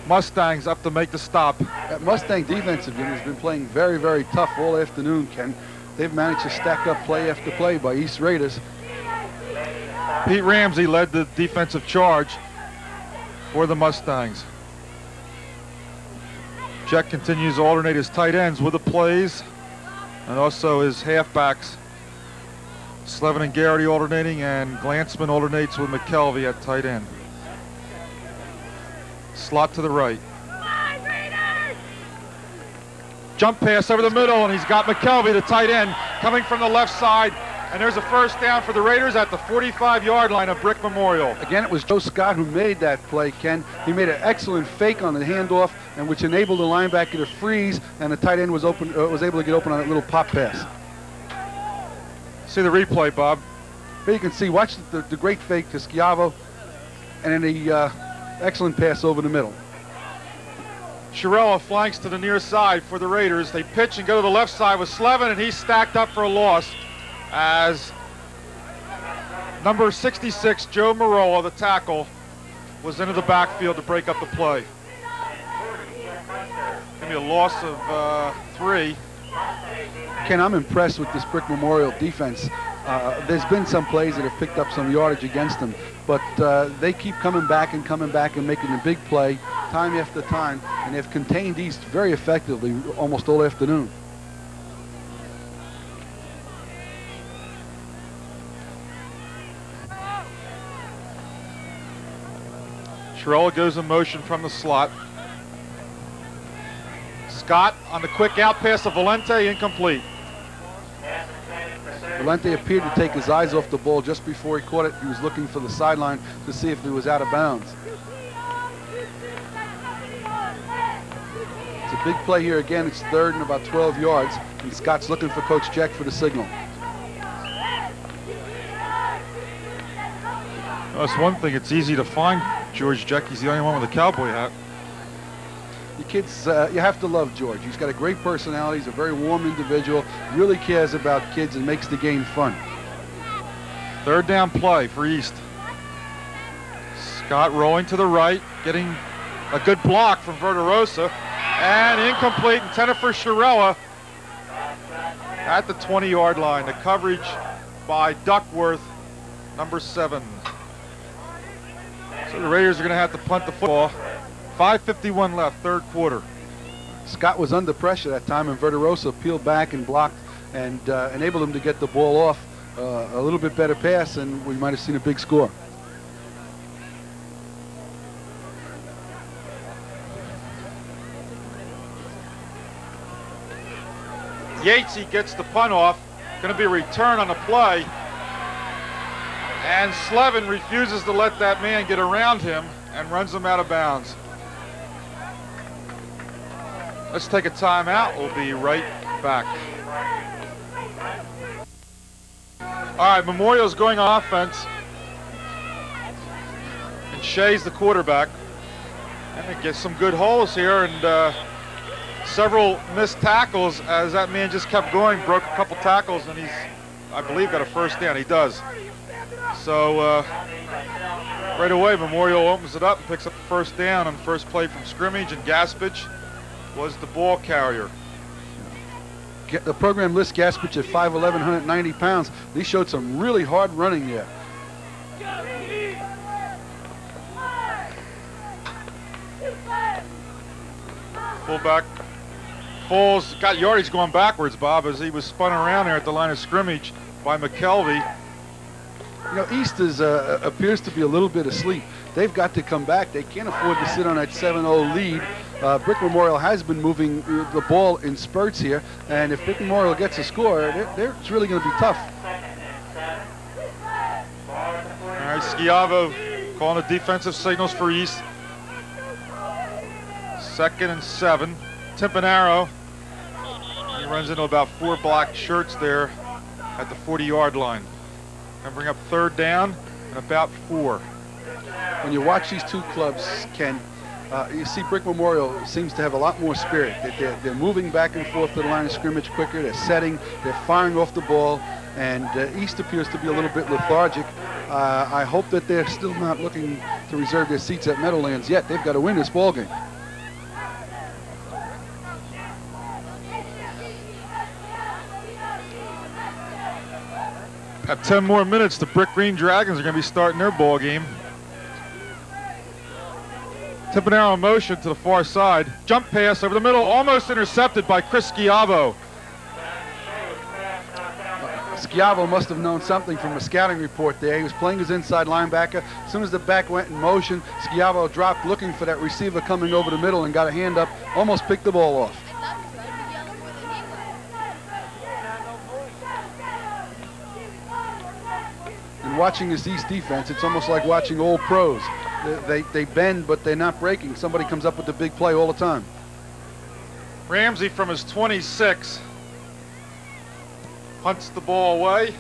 Mustangs up to make the stop. That Mustang defensive unit has been playing very, very tough all afternoon, Ken. They've managed to stack up play after play by East Raiders. Pete Ramsey led the defensive charge for the Mustangs. Jeck continues to alternate his tight ends with the plays and also his halfbacks. Slevin and Gearity alternating and Glanzman alternates with McKelvey at tight end. Slot to the right. Jump pass over the middle and he's got McKelvey, the tight end, coming from the left side. And there's a first down for the Raiders at the 45-yard line of Brick Memorial. Again, it was Joe Scott who made that play, Ken. He made an excellent fake on the handoff, and which enabled the linebacker to freeze, and the tight end was open, uh, was able to get open on that little pop pass. See the replay, Bob. Here you can see, watch the, the great fake to Schiavo, and then the uh, excellent pass over the middle. Chiarella flanks to the near side for the Raiders. They pitch and go to the left side with Slevin, and he's stacked up for a loss as number 66, Joe Marola, the tackle, was into the backfield to break up the play. Give me a loss of uh, three. Ken, I'm impressed with this Brick Memorial defense. Uh, there's been some plays that have picked up some yardage against them, but uh, they keep coming back and coming back and making a big play time after time, and they've contained East very effectively almost all afternoon. Chiarella goes in motion from the slot. Scott on the quick out pass of Valente, incomplete. Valente appeared to take his eyes off the ball just before he caught it. He was looking for the sideline to see if it was out of bounds. It's a big play here again. It's third and about 12 yards, and Scott's looking for Coach Jeck for the signal. That's one thing. It's easy to find George Jeck. He's the only one with a cowboy hat. The kids, uh, you have to love George. He's got a great personality. He's a very warm individual. Really cares about kids and makes the game fun. Third down play for East. Scott rolling to the right, getting a good block from Verderosa, and incomplete, intended for Chiarella at the 20-yard line. The coverage by Duckworth, number seven. So the Raiders are going to have to punt the football. 5.51 left, third quarter. Scott was under pressure that time, and Verderosa peeled back and blocked and uh, enabled him to get the ball off uh, a little bit better pass, and we might have seen a big score. Yatesy gets the punt off. Going to be a return on the play. And Slevin refuses to let that man get around him and runs him out of bounds. Let's take a timeout. We'll be right back. All right, Memorial's going on offense. And Shea's the quarterback. And it gets some good holes here and uh, several missed tackles as that man just kept going, broke a couple tackles, and he's, I believe, got a first down. He does. So uh, right away, Memorial opens it up and picks up the first down on first play from scrimmage, and Gaspich was the ball carrier. Get the program lists Gaspich at 5'11", 190 pounds. They showed some really hard running there. Fullback falls, got yardage going backwards, Bob, as he was spun around there at the line of scrimmage by McKelvey. You know, East is, uh, appears to be a little bit asleep. They've got to come back. They can't afford to sit on that 7-0 lead. Uh, Brick Memorial has been moving the ball in spurts here, and if Brick Memorial gets a score, they're, they're, it's really going to be tough. All right, Schiavo calling the defensive signals for East. Second and seven. Timpanaro. He runs into about four black shirts there at the 40-yard line. Gonna bring up third down and about four. When you watch these two clubs, Ken, uh, you see Brick Memorial seems to have a lot more spirit. They're, they're, moving back and forth to the line of scrimmage quicker. They're setting. They're firing off the ball. And uh, East appears to be a little bit lethargic. Uh, I hope that they're still not looking to reserve their seats at Meadowlands yet. They've got to win this ball game. Got 10 more minutes. The Brick Green Dragons are going to be starting their ball game. Timpanaro in motion to the far side. Jump pass over the middle, almost intercepted by Chris Schiavo. Schiavo must have known something from a scouting report there. He was playing his inside linebacker. As soon as the back went in motion, Schiavo dropped looking for that receiver coming over the middle and got a hand up, almost picked the ball off. Watching this East defense, it's almost like watching old pros. They, they, bend, but they're not breaking. Somebody comes up with the big play all the time. Ramsey from his 26 punts the ball away.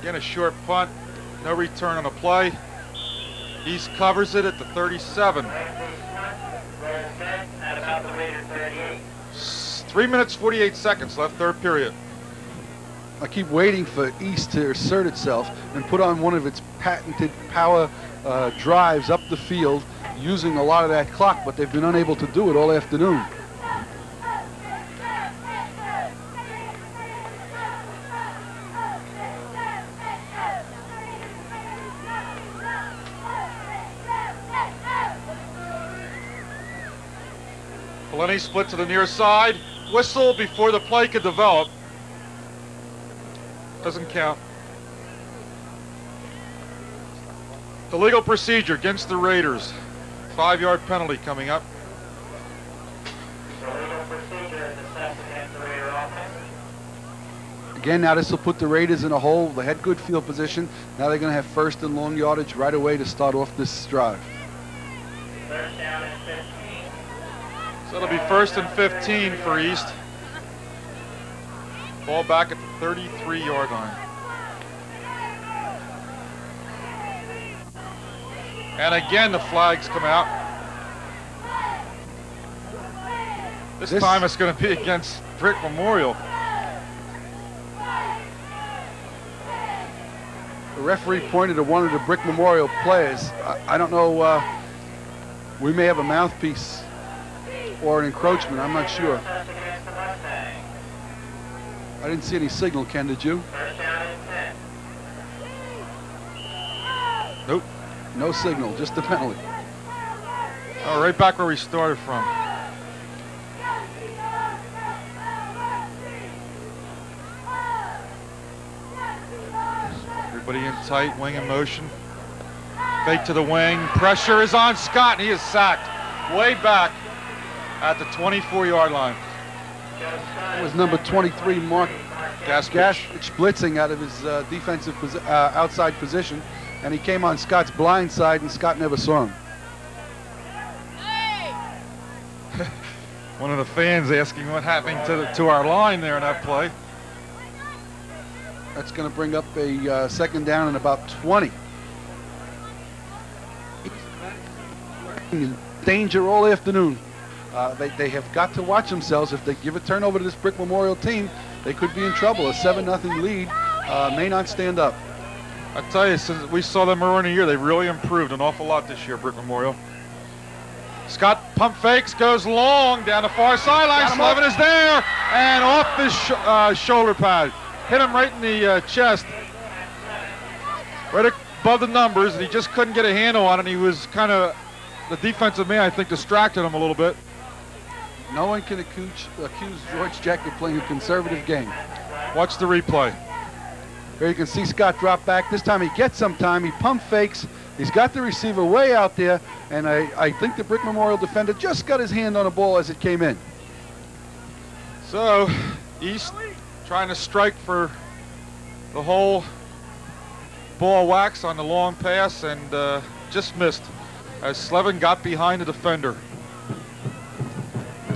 Again, a short punt, no return on the play. East covers it at the 37. Three minutes, 48 seconds left, third period. I keep waiting for East to assert itself and put on one of its patented power uh, drives up the field using a lot of that clock, but they've been unable to do it all afternoon. Lenny split to the near side. Whistle before the play could develop. Doesn't count. The legal procedure against the Raiders. Five yard penalty coming up. Again, now this will put the Raiders in a hole. They had good field position. Now they're going to have first and long yardage right away to start off this drive. So it'll be first and 15 for East. Ball back at the 33 yard line. And again, the flags come out. This, This- time it's going to be against Brick Memorial. The referee pointed to one of the Brick Memorial players. I, I don't know. Uh, we may have a mouthpiece or an encroachment. I'm not sure. I didn't see any signal, Ken, did you? Nope. No signal, just the penalty. Oh, right back where we started from. Everybody in tight, wing in motion. Fake to the wing. Pressure is on Scott, and he is sacked way back at the 24-yard line. It was number 23, Mark Gaspich. Blitzing out of his uh, defensive posi- uh, outside position, and he came on Scott's blind side, and Scott never saw him. One of the fans asking what happened to, the, to our line there in that play. That's going to bring up a uh, second down and about 20. In danger all afternoon. Uh, they, they have got to watch themselves. If they give a turnover to this Brick Memorial team, they could be in trouble. A 7-0 lead uh, may not stand up. I tell you, since we saw them earlier in the year, they've really improved an awful lot this year, Brick Memorial. Scott pump fakes, goes long down the far sideline. Slevin is there and off his sh- uh, shoulder pad. Hit him right in the uh, chest, right above the numbers, and he just couldn't get a handle on it. He was kind of, the defensive man, I think, distracted him a little bit. No one can accuse, accuse George Jeck of playing a conservative game. Watch the replay. There you can see Scott drop back. This time he gets some time. He pump fakes. He's got the receiver way out there, and I, I think the Brick Memorial defender just got his hand on the ball as it came in. So, East trying to strike for the whole ball wax on the long pass and uh, just missed as Slevin got behind the defender.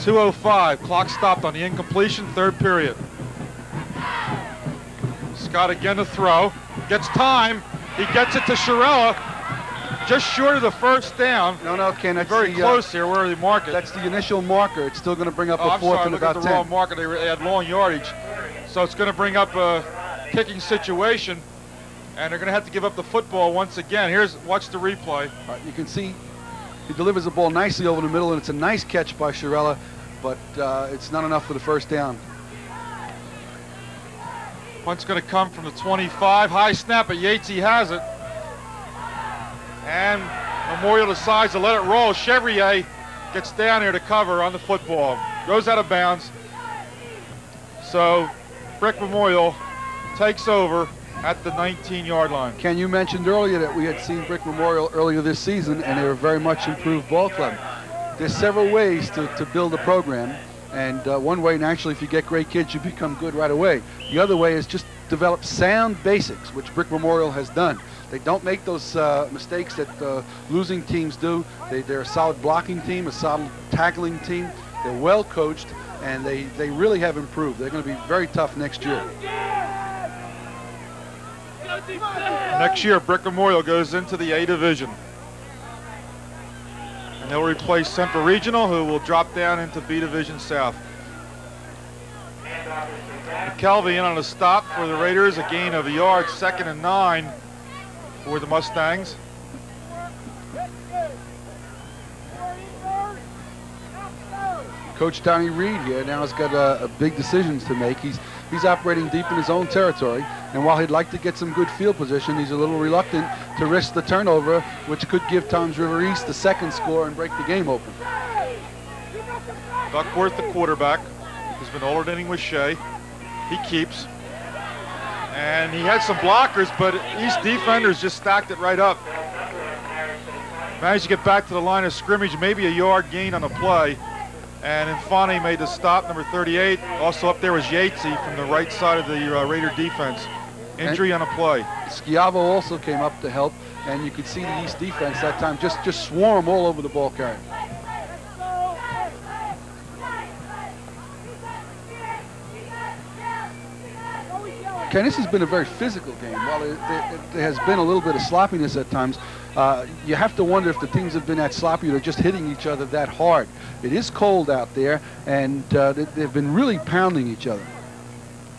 2.05, clock stopped on the incompletion, third period. Scott again to throw, gets time, he gets it to Chiarella, just short of the first down. No, no, Ken, that's Very the, uh, close here, where are they mark it. That's the initial marker. It's still going to bring up Oh, a fourth and look at the 10. wrong marker. They, they had long yardage. So it's going to bring up a kicking situation, and they're going to have to give up the football once again. Here's, watch the replay. Right, you can see he delivers the ball nicely over the middle, and it's a nice catch by Chiarella, but uh, it's not enough for the first down. Punt's going to come from the 25. High snap, but Yatesy has it. And Memorial decides to let it roll. Chevrier gets down here to cover on the football. Goes out of bounds. So Brick Memorial takes over at the 19-yard line. Ken, you mentioned earlier that we had seen Brick Memorial earlier this season, and they're a very much improved ball club. There's several ways to, to build a program, and uh, one way, naturally, if you get great kids, you become good right away. The other way is just develop sound basics, which Brick Memorial has done. They don't make those uh, mistakes that uh, losing teams do. They, they're a solid blocking team, a solid tackling team. They're well coached, and they, they really have improved. They're going to be very tough next year. Next year, Brick Memorial goes into the A division. And they'll replace Central Regional, who will drop down into B Division South. McKelvey in on a stop for the Raiders, a gain of a yard, second and nine for the Mustangs. Coach Donnie Reed here now has got uh, big decisions to make. He's he's operating deep in his own territory, and while he'd like to get some good field position, he's a little reluctant to risk the turnover, which could give Toms River East the second score and break the game open. Duckworth, the quarterback, has been alternating with Shea. He keeps. And he had some blockers, but East defenders just stacked it right up. Managed to get back to the line of scrimmage, maybe a yard gain on the play. And Infante made the stop, number 38. Also up there was Yatesy from the right side of the uh, Raider defense. Injury on a play. Schiavo also came up to help, and you could see the East defense that time just, just swarm all over the ball carrier. Ken, this has been a very physical game. While it, it, it has been a little bit of sloppiness at times, uh, you have to wonder if the teams have been that sloppy or just hitting each other that hard. It is cold out there, and uh, they, they've been really pounding each other.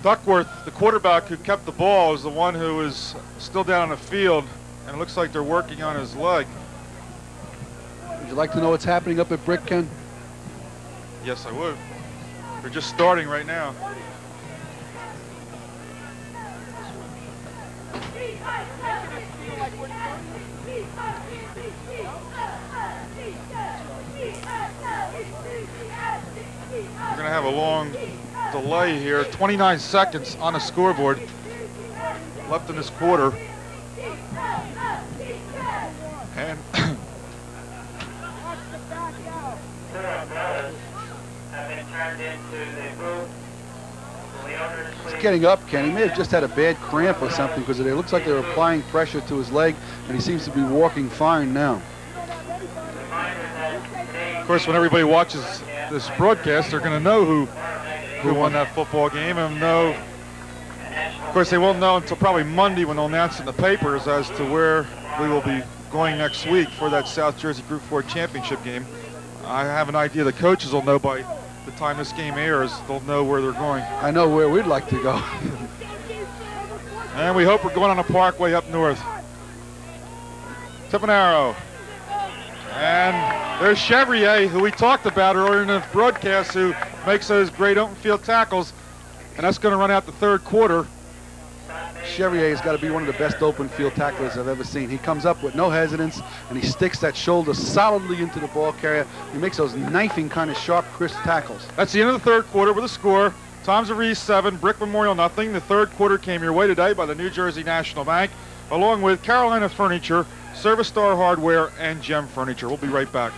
Duckworth, the quarterback who kept the ball, is the one who is still down on the field, and it looks like they're working on his leg. Would you like to know what's happening up at Brick, Ken? Yes, I would. They're just starting right now. Going to have a long delay here. 29 seconds on the scoreboard left in this quarter. And He's getting up, Ken. He may have just had a bad cramp or something because it looks like they're applying pressure to his leg, and he seems to be walking fine now. Of course, when everybody watches this broadcast, they're going to know who who won that football game and know. Of course, they won't know until probably Monday when they'll announce in the papers as to where we will be going next week for that South Jersey Group 4 championship game. I have an idea the coaches will know by the time this game airs. They'll know where they're going. I know where we'd like to go. and we hope we're going on a parkway up north. Tip and arrow. And there's Chevrier, who we talked about earlier in the broadcast, who makes those great open field tackles. And that's going to run out the third quarter. Chevrier has got to be one of the best open field tacklers I've ever seen. He comes up with no hesitance, and he sticks that shoulder solidly into the ball carrier. He makes those knifing kind of sharp, crisp tackles. That's the end of the third quarter with a score. Toms of East 7, Brick Memorial nothing. The third quarter came your way today by the New Jersey National Bank, along with Carolina Furniture, Service Star Hardware, and Gem Furniture. We'll be right back.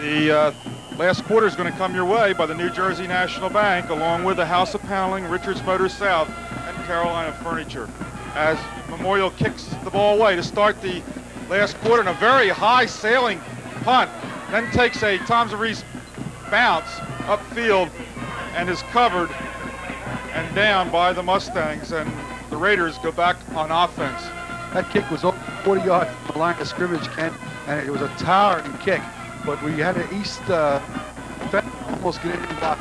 The uh, last quarter is going to come your way by the New Jersey National Bank, along with the House of Paneling, Richards Motors South, and Carolina Furniture. As Memorial kicks the ball away to start the last quarter in a very high sailing punt, then takes a Toms of East bounce upfield and is covered and down by the Mustangs, and the Raiders go back on offense. That kick was over 40 yards from the line of scrimmage, Ken, and it was a towering kick but we had an East uh, almost get in block.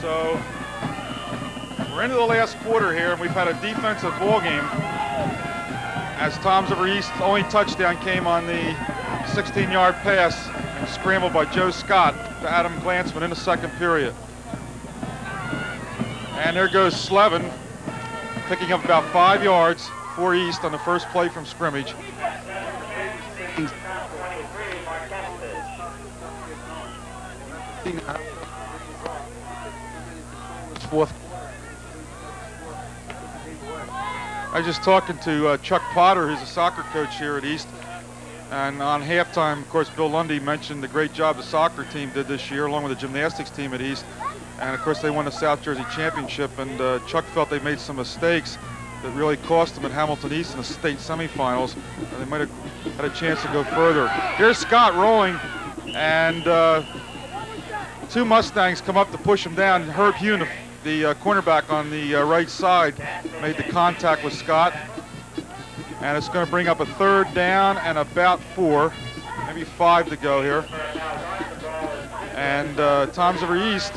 So we're into the last quarter here, and we've had a defensive ball game. As Toms over East only touchdown came on the 16-yard pass and scrambled by Joe Scott to Adam Glanzman in the second period. And there goes Slevin, picking up about five yards for East on the first play from scrimmage. Fourth. I was just talking to uh, Chuck Potter, who's a soccer coach here at East. And on halftime, of course, Bill Lundy mentioned the great job the soccer team did this year, along with the gymnastics team at East. And of course, they won the South Jersey Championship. And uh, Chuck felt they made some mistakes that really cost them at Hamilton East in the state semifinals. And they might have had a chance to go further. Here's Scott rolling, and uh, two Mustangs come up to push him down. And Herb Hune, the, uh, cornerback on the uh, right side, made the contact with Scott. And it's going to bring up a third down and about four, maybe five to go here. And uh, Toms River East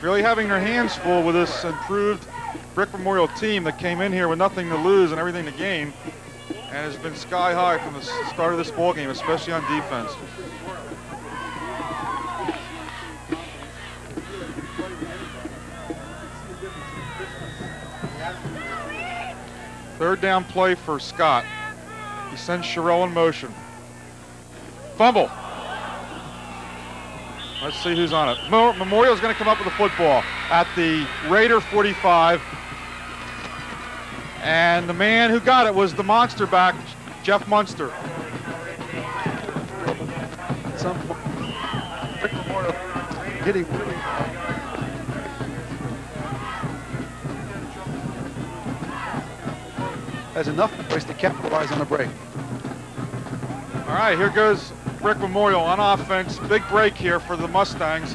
really having their hands full with this improved Brick Memorial team that came in here with nothing to lose and everything to gain and has been sky high from the start of this ball game, especially on defense. Third down play for Scott. He sends Sherrill in motion. Fumble. Let's see who's on it. Memorial's going to come up with the football at the Raider 45. And the man who got it was the monster back, Jeff Munster. Some hitting has enough place to capitalize on a break. All right, here goes Brick Memorial on offense. Big break here for the Mustangs.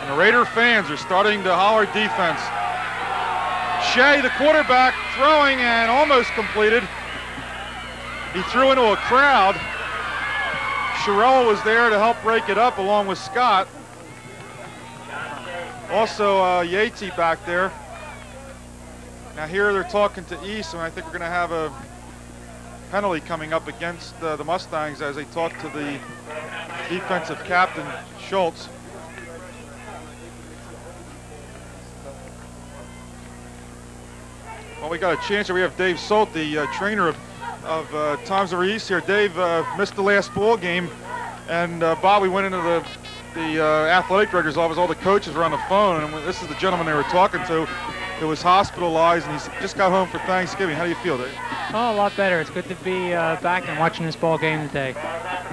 And the Raider fans are starting to holler defense. Shea, the quarterback, throwing and almost completed. He threw into a crowd. Chiarella was there to help break it up along with Scott. Also, uh, Yatesy back there. Now here they're talking to East, and I think we're going to have a penalty coming up against uh, the Mustangs as they talk to the defensive captain, Schultz. Well, we got a chance here. We have Dave Solt, the uh, trainer of, of uh, Toms East here. Dave uh, missed the last ball game, and uh, Bob, we went into the the uh, athletic director's office, all the coaches were on the phone, and this is the gentleman they were talking to who was hospitalized, and he just got home for Thanksgiving. How do you feel, Dave? Oh, a lot better. It's good to be uh, back and watching this ball game today.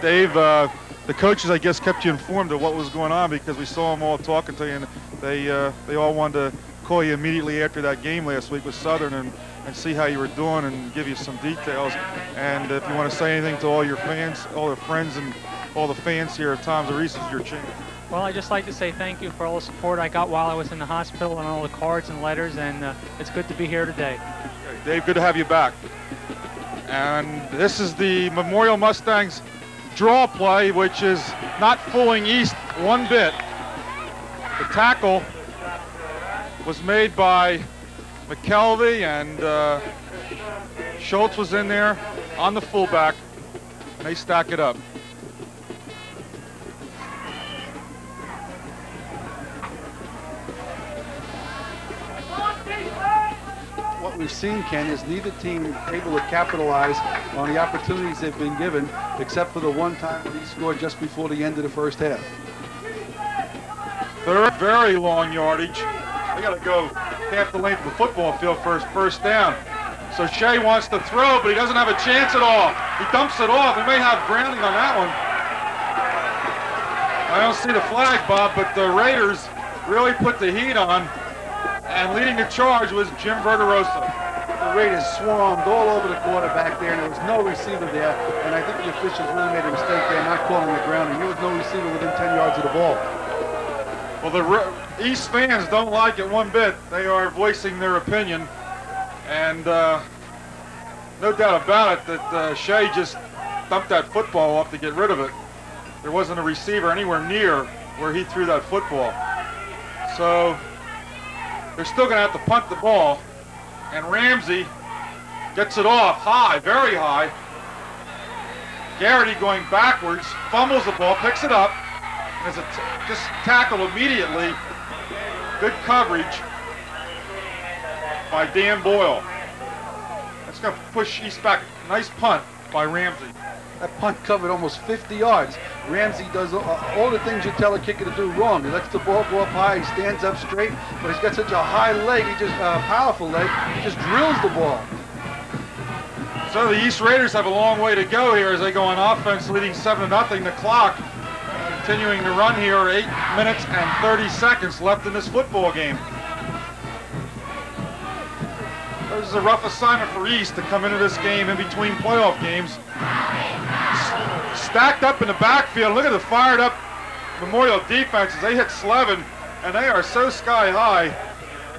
Dave, uh, the coaches, I guess, kept you informed of what was going on because we saw them all talking to you, and they uh, they all wanted to call you immediately after that game last week with Southern and, and see how you were doing and give you some details. And if you want to say anything to all your fans, all your friends, and all the fans here at Toms is your chance. Well, I'd just like to say thank you for all the support I got while I was in the hospital and all the cards and letters, and uh, it's good to be here today. Okay, Dave, good to have you back. And this is the Memorial Mustangs draw play, which is not fooling East one bit. The tackle was made by McKelvey, and uh, Schultz was in there on the fullback, and they stack it up. What we've seen, Ken, is neither team able to capitalize on the opportunities they've been given, except for the one time he scored just before the end of the first half. Third, very long yardage. They got to go half the length of the football field first, first down. So Shea wants to throw, but he doesn't have a chance at all. He dumps it off. He may have grounding on that one. I don't see the flag, Bob, but the Raiders really put the heat on. And leading the charge was Jim Verderosa. The Raiders swarmed all over the quarterback there, and there was no receiver there. And I think the officials really made a mistake there, not calling the grounding. There was no receiver within 10 yards of the ball. Well, the East fans don't like it one bit. They are voicing their opinion. And uh, no doubt about it that uh, Shea just dumped that football off to get rid of it. There wasn't a receiver anywhere near where he threw that football. So they're still going to have to punt the ball. And Ramsey gets it off high, very high. Gearity going backwards, fumbles the ball, picks it up, and is just tackled immediately. Good coverage by Dan Boyle. That's going to push East back. Nice punt by Ramsey. That punt covered almost 50 yards. Ramsey does all the things you tell a kicker to do wrong. He lets the ball go up high, he stands up straight, but he's got such a high leg, he just a uh, powerful leg, he just drills the ball. So the East Raiders have a long way to go here as they go on offense, leading seven nothing. The clock continuing to run here, eight minutes and 30 seconds left in this football game. This is a rough assignment for East to come into this game in between playoff games. Stacked up in the backfield. Look at the fired up Memorial defenses. They hit Slevin, and they are so sky high.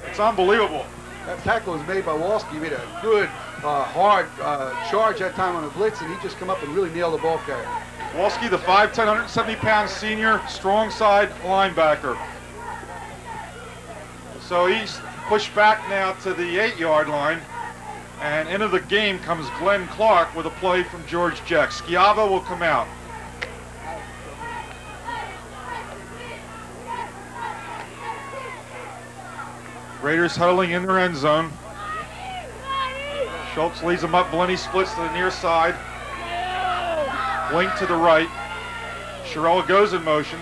It's unbelievable. That tackle was made by Walski. He made a good, uh, hard uh, charge that time on a blitz, and he just come up and really nailed the ball carrier. Walski, the 5'10", 170 pound senior, strong side linebacker. So East pushed back now to the eight yard line. And into the game comes Glenn Clark with a play from George Jeck. Schiavo will come out. Raiders huddling in their end zone. Schultz leads them up. Blenny splits to the near side. Wink to the right. Chiarella goes in motion.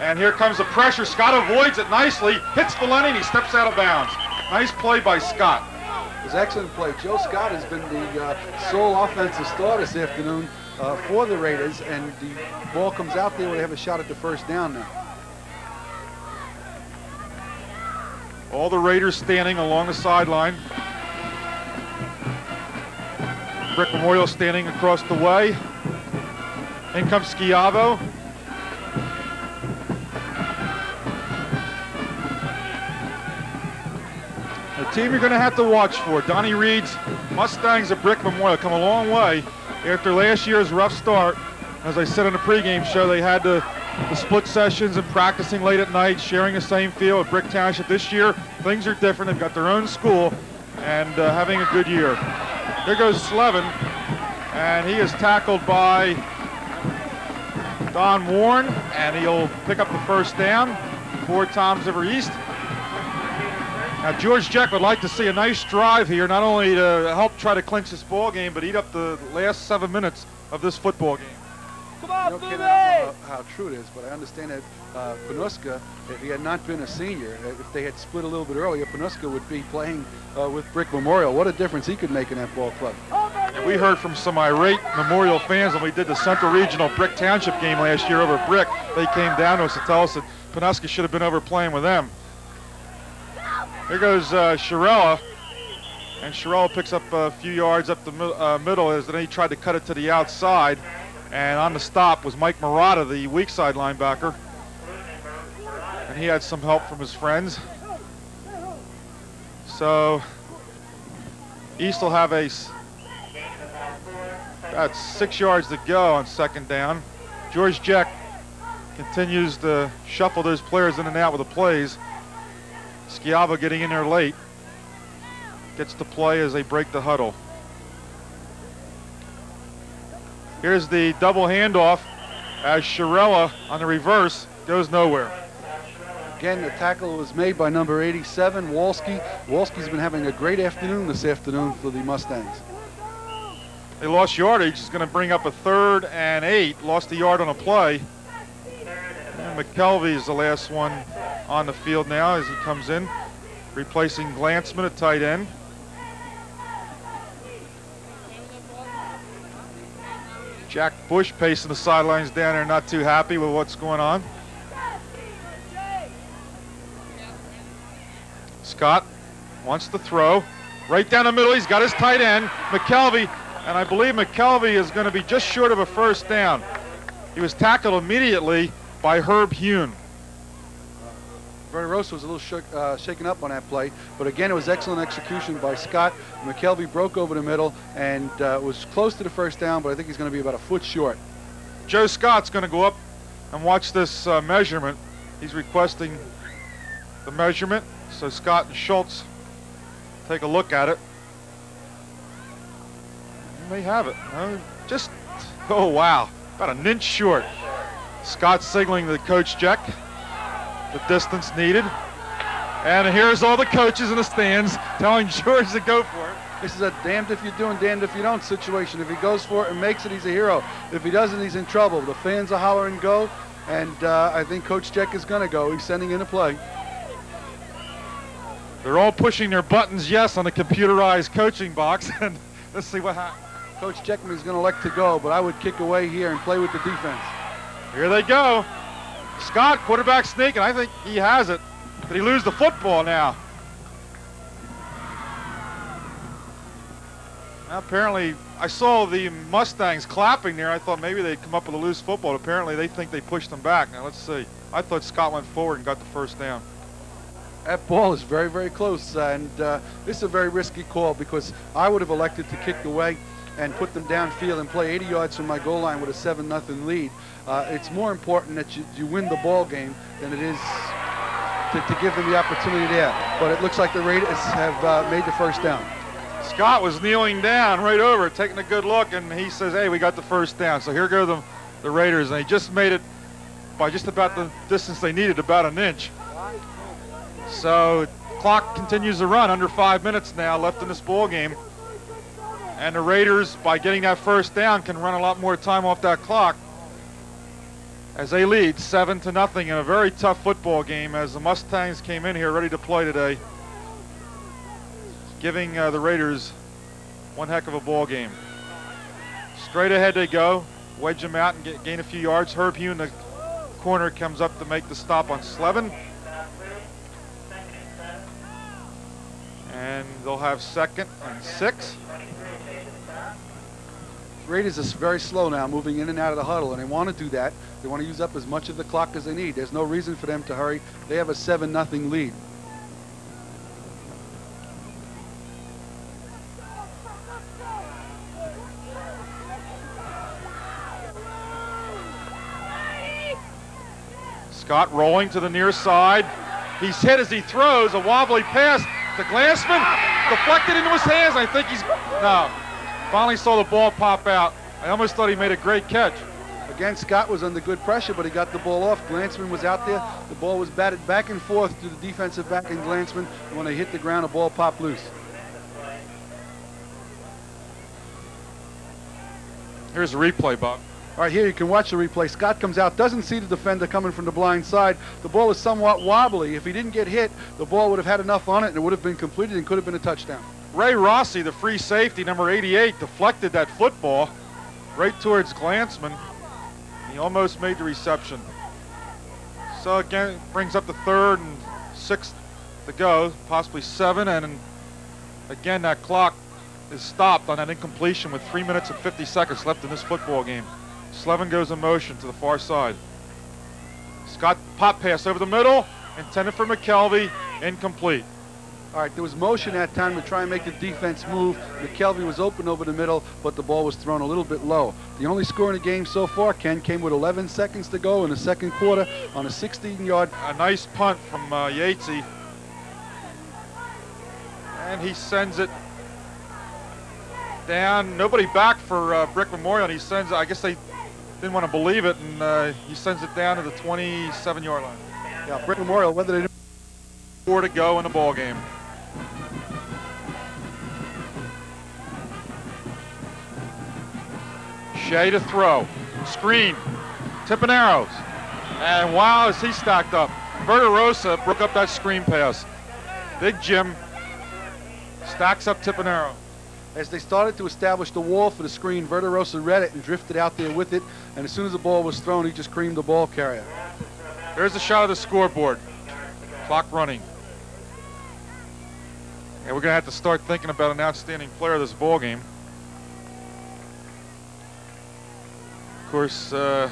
And here comes the pressure. Scott avoids it nicely. Hits Valente and he steps out of bounds. Nice play by Scott. It was excellent play. Joe Scott has been the uh, sole offensive star this afternoon uh, for the Raiders, and the ball comes out there where they have a shot at the first down now. All the Raiders standing along the sideline. Brick Memorial standing across the way. In comes Schiavo. Team you're going to have to watch for, Donnie Reed's Mustangs of Brick Memorial come a long way after last year's rough start. As I said in the pregame show, they had the, split sessions and practicing late at night, sharing the same field at Brick Township. This year, things are different. They've got their own school and uh, having a good year. Here goes Slevin, and he is tackled by Don Warren, and he'll pick up the first down for Toms River East. Now, George Jeck would like to see a nice drive here, not only to help try to clinch this ball game, but eat up the last seven minutes of this football game. Come on, You know, Ken, I don't know how, how true it is, but I understand that uh, Panuska, if he had not been a senior, uh, if they had split a little bit earlier, Panuska would be playing uh, with Brick Memorial. What a difference he could make in that ball club. And we heard from some irate Memorial fans when we did the Central Regional Brick Township game last year over Brick. They came down to us to tell us that Panuska should have been over playing with them. Here goes uh, Chiarella, and Chiarella picks up a few yards up the uh, middle as then he tried to cut it to the outside. And on the stop was Mike Murata, the weak side linebacker. And he had some help from his friends. So East will have a about six yards to go on second down. George Jeck continues to shuffle those players in and out with the plays. Schiavo getting in there late. Gets to play as they break the huddle. Here's the double handoff as Chiarella on the reverse goes nowhere. Again, the tackle was made by number 87, Walski. Walski's been having a great afternoon this afternoon for the Mustangs. They lost yardage. It's going to bring up a third and eight. Lost a yard on a play. McKelvey is the last one on the field now as he comes in, replacing Glanzman at tight end. Jack Bush pacing the sidelines down there, not too happy with what's going on. Scott wants to throw. Right down the middle, he's got his tight end, McKelvey, and I believe McKelvey is going to be just short of a first down. He was tackled immediately by Herb Hune. Verderosa was a little shook, uh, shaken up on that play, but again, it was excellent execution by Scott. McKelvey broke over the middle and uh, was close to the first down, but I think he's going to be about a foot short. Joe Scott's going to go up and watch this uh, measurement. He's requesting the measurement, so Scott and Schultz take a look at it. You may have it. Just, oh wow, about an inch short. Scott signaling the Coach Jeck the distance needed. And here's all the coaches in the stands telling George to go for it. This is a damned if you do and damned if you don't situation. If he goes for it and makes it, he's a hero. If he doesn't, he's in trouble. The fans are hollering go, and uh, I think Coach Jeck is going to go. He's sending in a play. They're all pushing their buttons yes on the computerized coaching box, and let's see what happens. Coach Jeckman is going to elect to go, but I would kick away here and play with the defense. Here they go. Scott, quarterback sneak, and I think he has it. Did he lose the football now? Apparently, I saw the Mustangs clapping there. I thought maybe they'd come up with a loose football. Apparently, they think they pushed them back. Now, let's see. I thought Scott went forward and got the first down. That ball is very, very close, and uh, this is a very risky call because I would have elected to kick away and put them downfield and play 80 yards from my goal line with a 7 nothing lead. Uh, it's more important that you, you win the ball game than it is to, to, give them the opportunity there. But it looks like the Raiders have uh, made the first down. Scott was kneeling down right over, taking a good look, and he says, hey, we got the first down. So here go the, the Raiders, and they just made it by just about the distance they needed, about an inch. So clock continues to run, under five minutes now left in this ball game. And the Raiders, by getting that first down, can run a lot more time off that clock as they lead seven to nothing in a very tough football game as the Mustangs came in here ready to play today, giving uh, the Raiders one heck of a ball game. Straight ahead they go, wedge them out and get, gain a few yards. Herb Hugh in the corner comes up to make the stop on Slevin. And they'll have second and six. Raiders is very slow now, moving in and out of the huddle, and they want to do that. They want to use up as much of the clock as they need. There's no reason for them to hurry. They have a 7 nothing lead. Scott rolling to the near side. He's hit as he throws a wobbly pass to Glanzman, deflected into his hands. I think he's no. Finally saw the ball pop out. I almost thought he made a great catch. Again, Scott was under good pressure, but he got the ball off. Glanzman was out there. The ball was batted back and forth to the defensive back and Glanzman. And when they hit the ground, the ball popped loose. Here's a replay, Bob. All right, here you can watch the replay. Scott comes out, doesn't see the defender coming from the blind side. The ball is somewhat wobbly. If he didn't get hit, the ball would have had enough on it and it would have been completed and could have been a touchdown. Ray Rossi, the free safety, number 88, deflected that football right towards Glanzman. He almost made the reception. So again, brings up the third and sixth to go, possibly seven, and again that clock is stopped on that incompletion with three minutes and 50 seconds left in this football game. Slevin goes in motion to the far side. Scott pop pass over the middle, intended for McKelvey, incomplete. All right, there was motion that time to try and make the defense move. McKelvey was open over the middle, but the ball was thrown a little bit low. The only score in the game so far, Ken, came with 11 seconds to go in the second quarter on a 16-yard. A nice punt from uh, Yatesy. And he sends it down. Nobody back for uh, Brick Memorial. And he sends, I guess they didn't want to believe it, and uh, he sends it down to the 27-yard line. Yeah, Brick Memorial, whether they Four to go in the ball game. Shea to throw. Screen. Tip and arrows. And wow, is he stacked up. Verderosa broke up that screen pass. Big Jim stacks up tip and arrow. As they started to establish the wall for the screen, Verderosa read it and drifted out there with it. And as soon as the ball was thrown, he just creamed the ball carrier. There's a shot of the scoreboard. Clock running. And we're going to have to start thinking about an outstanding player of this ball game. Of course, uh,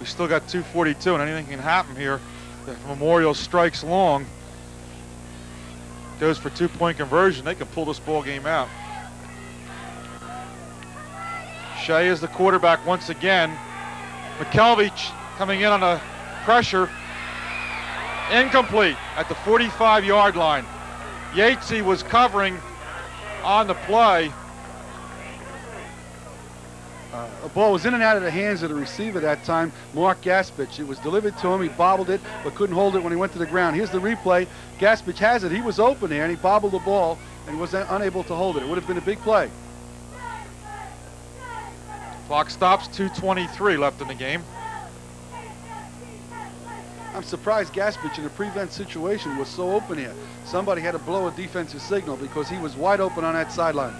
we still got 242, and anything can happen here. If Memorial strikes long, goes for two-point conversion, they can pull this ball game out. Shea is the quarterback once again. McKelvey coming in on a pressure. Incomplete at the 45-yard line. Yatesy was covering on the play. Uh, the ball was in and out of the hands of the receiver that time, Mark Gaspich. It was delivered to him. He bobbled it, but couldn't hold it when he went to the ground. Here's the replay. Gaspich has it. He was open there, and he bobbled the ball and was unable to hold it. It would have been a big play. Clock stops, 2.23 left in the game. I'm surprised Gaspich in a prevent situation was so open here. Somebody had to blow a defensive signal because he was wide open on that sideline.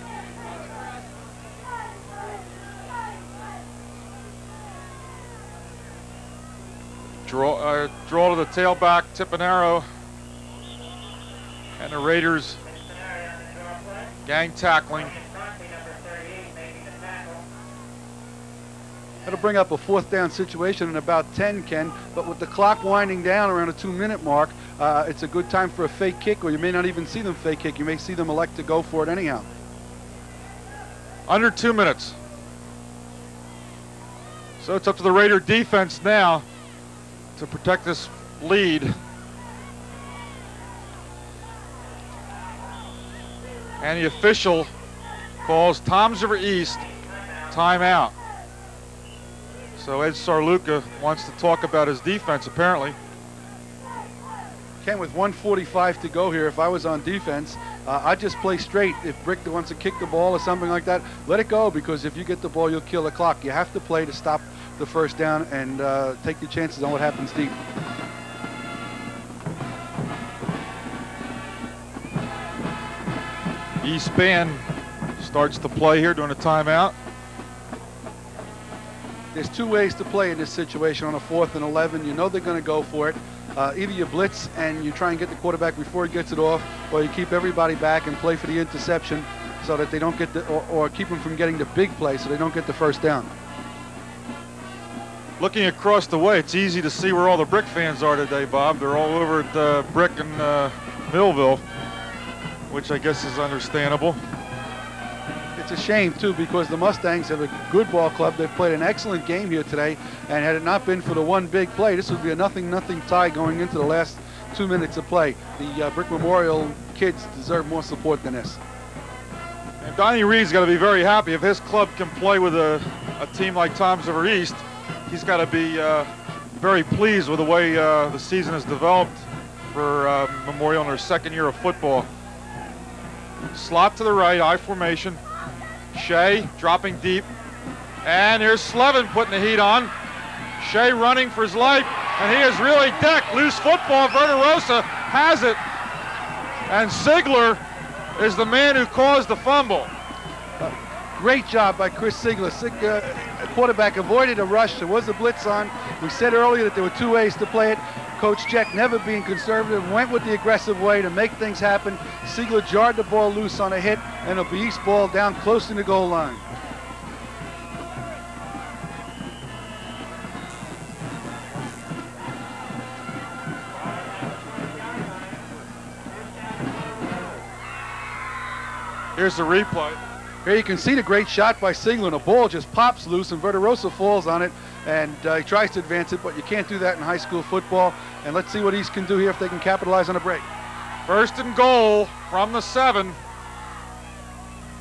Draw, uh, draw to the tailback, tip and arrow. And the Raiders gang tackling. That'll bring up a fourth down situation in about 10, Ken. But with the clock winding down around a two-minute mark, uh, it's a good time for a fake kick, or you may not even see them fake kick. You may see them elect to go for it anyhow. Under two minutes. So it's up to the Raider defense now to protect this lead. And the official calls Toms River East timeout. So Ed Sarluca wants to talk about his defense apparently. Ken, with 145 to go here, if I was on defense, uh, I'd just play straight. If Brick wants to kick the ball or something like that, let it go because if you get the ball, you'll kill the clock. You have to play to stop the first down and uh, take your chances on what happens deep. East Band starts to play here during a timeout. There's two ways to play in this situation on a fourth and 11. You know they're going to go for it. Uh, either you blitz and you try and get the quarterback before he gets it off, or you keep everybody back and play for the interception so that they don't get the, or, or keep them from getting the big play so they don't get the first down. Looking across the way, it's easy to see where all the Brick fans are today, Bob. They're all over at uh, Brick and uh, Millville, which I guess is understandable. It's a shame, too, because the Mustangs have a good ball club. They've played an excellent game here today, and had it not been for the one big play, this would be a nothing-nothing tie going into the last two minutes of play. The uh, Brick Memorial kids deserve more support than this. And Donnie Reed's got to be very happy if his club can play with a, a team like Toms River East. He's got to be uh, very pleased with the way uh, the season has developed for uh, Memorial in their second year of football. Slot to the right, I formation. Shea dropping deep. And here's Slevin putting the heat on. Shea running for his life. And he is really decked. Loose football. Verderosa has it. And Seigler is the man who caused the fumble. Great job by Chris Seigler. Sig, uh, quarterback avoided a rush. There was a blitz on. We said earlier that there were two ways to play it. Coach Jeck never being conservative, went with the aggressive way to make things happen. Seigler jarred the ball loose on a hit, and it'll be East ball down close to the goal line. Here's the replay. Here you can see the great shot by Seigler, A ball just pops loose, and Verderosa falls on it, and uh, he tries to advance it, but you can't do that in high school football. And let's see what East can do here if they can capitalize on a break. First and goal from the seven.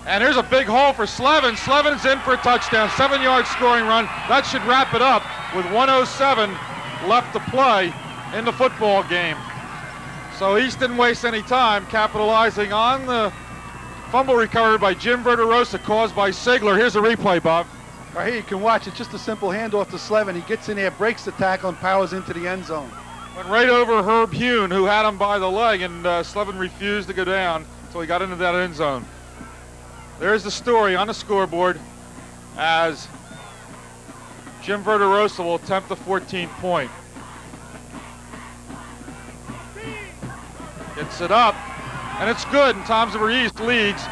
And here's a big hole for Slevin. Slevin's in for a touchdown, seven-yard scoring run. That should wrap it up with 107 left to play in the football game. So East didn't waste any time capitalizing on the fumble recovered by Jim Verderosa caused by Seigler. Here's a replay, Bob. Right here you can watch it, just a simple handoff to Slevin. He gets in there, breaks the tackle, and powers into the end zone. Went right over Herb Hune, who had him by the leg, and uh, Slevin refused to go down until he got into that end zone. There's the story on the scoreboard as Jim Verderosa will attempt the 14 point. Gets it up, and it's good, and Toms River East leads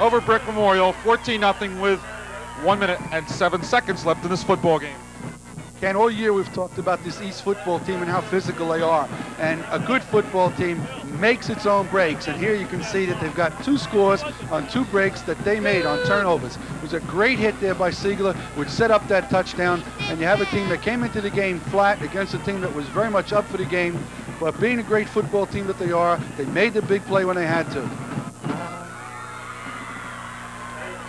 over Brick Memorial 14-0 with one minute and seven seconds left in this football game. Ken, all year we've talked about this East football team and how physical they are. And a good football team makes its own breaks. And here you can see that they've got two scores on two breaks that they made on turnovers. It was a great hit there by Seigler, which set up that touchdown. And you have a team that came into the game flat against a team that was very much up for the game. But being a great football team that they are, they made the big play when they had to.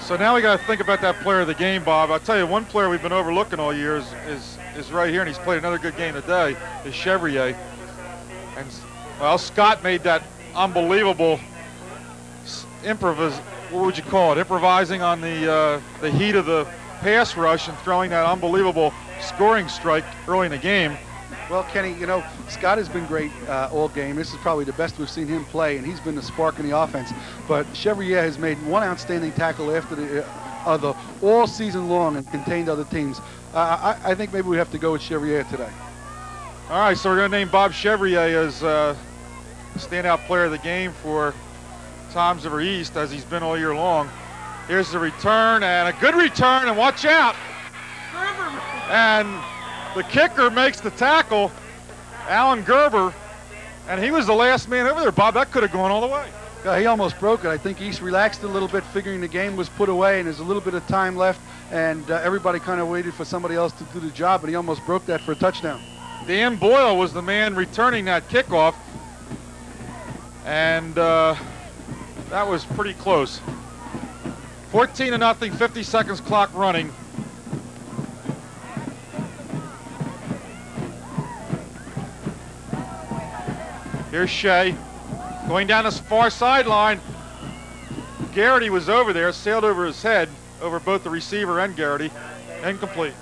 So now we got to think about that player of the game, Bob. I'll tell you, one player we've been overlooking all year is, is, is right here, and he's played another good game today, is Chevrier. And, well, Scott made that unbelievable improvis, what would you call it, improvising on the, uh, the heat of the pass rush and throwing that unbelievable scoring strike early in the game. Well, Kenny, you know, Scott has been great uh, all game. This is probably the best we've seen him play, and he's been the spark in the offense. But Chevrier has made one outstanding tackle after the uh, other all season long and contained other teams. Uh, I, I, think maybe we have to go with Chevrier today. All right, so we're going to name Bob Chevrier as uh, standout player of the game for Toms River East, as he's been all year long. Here's the return, and a good return, and watch out. And the kicker makes the tackle, Alan Gerber, and he was the last man over there. Bob, that could have gone all the way. Yeah, he almost broke it. I think East relaxed a little bit, figuring the game was put away and there's a little bit of time left, and uh, everybody kind of waited for somebody else to do the job, and he almost broke that for a touchdown. Dan Boyle was the man returning that kickoff, and uh, that was pretty close. 14 to nothing, 50 seconds clock running. Here's Shea going down this far sideline. Gearity was over there, sailed over his head, over both the receiver and Gearity. Incomplete.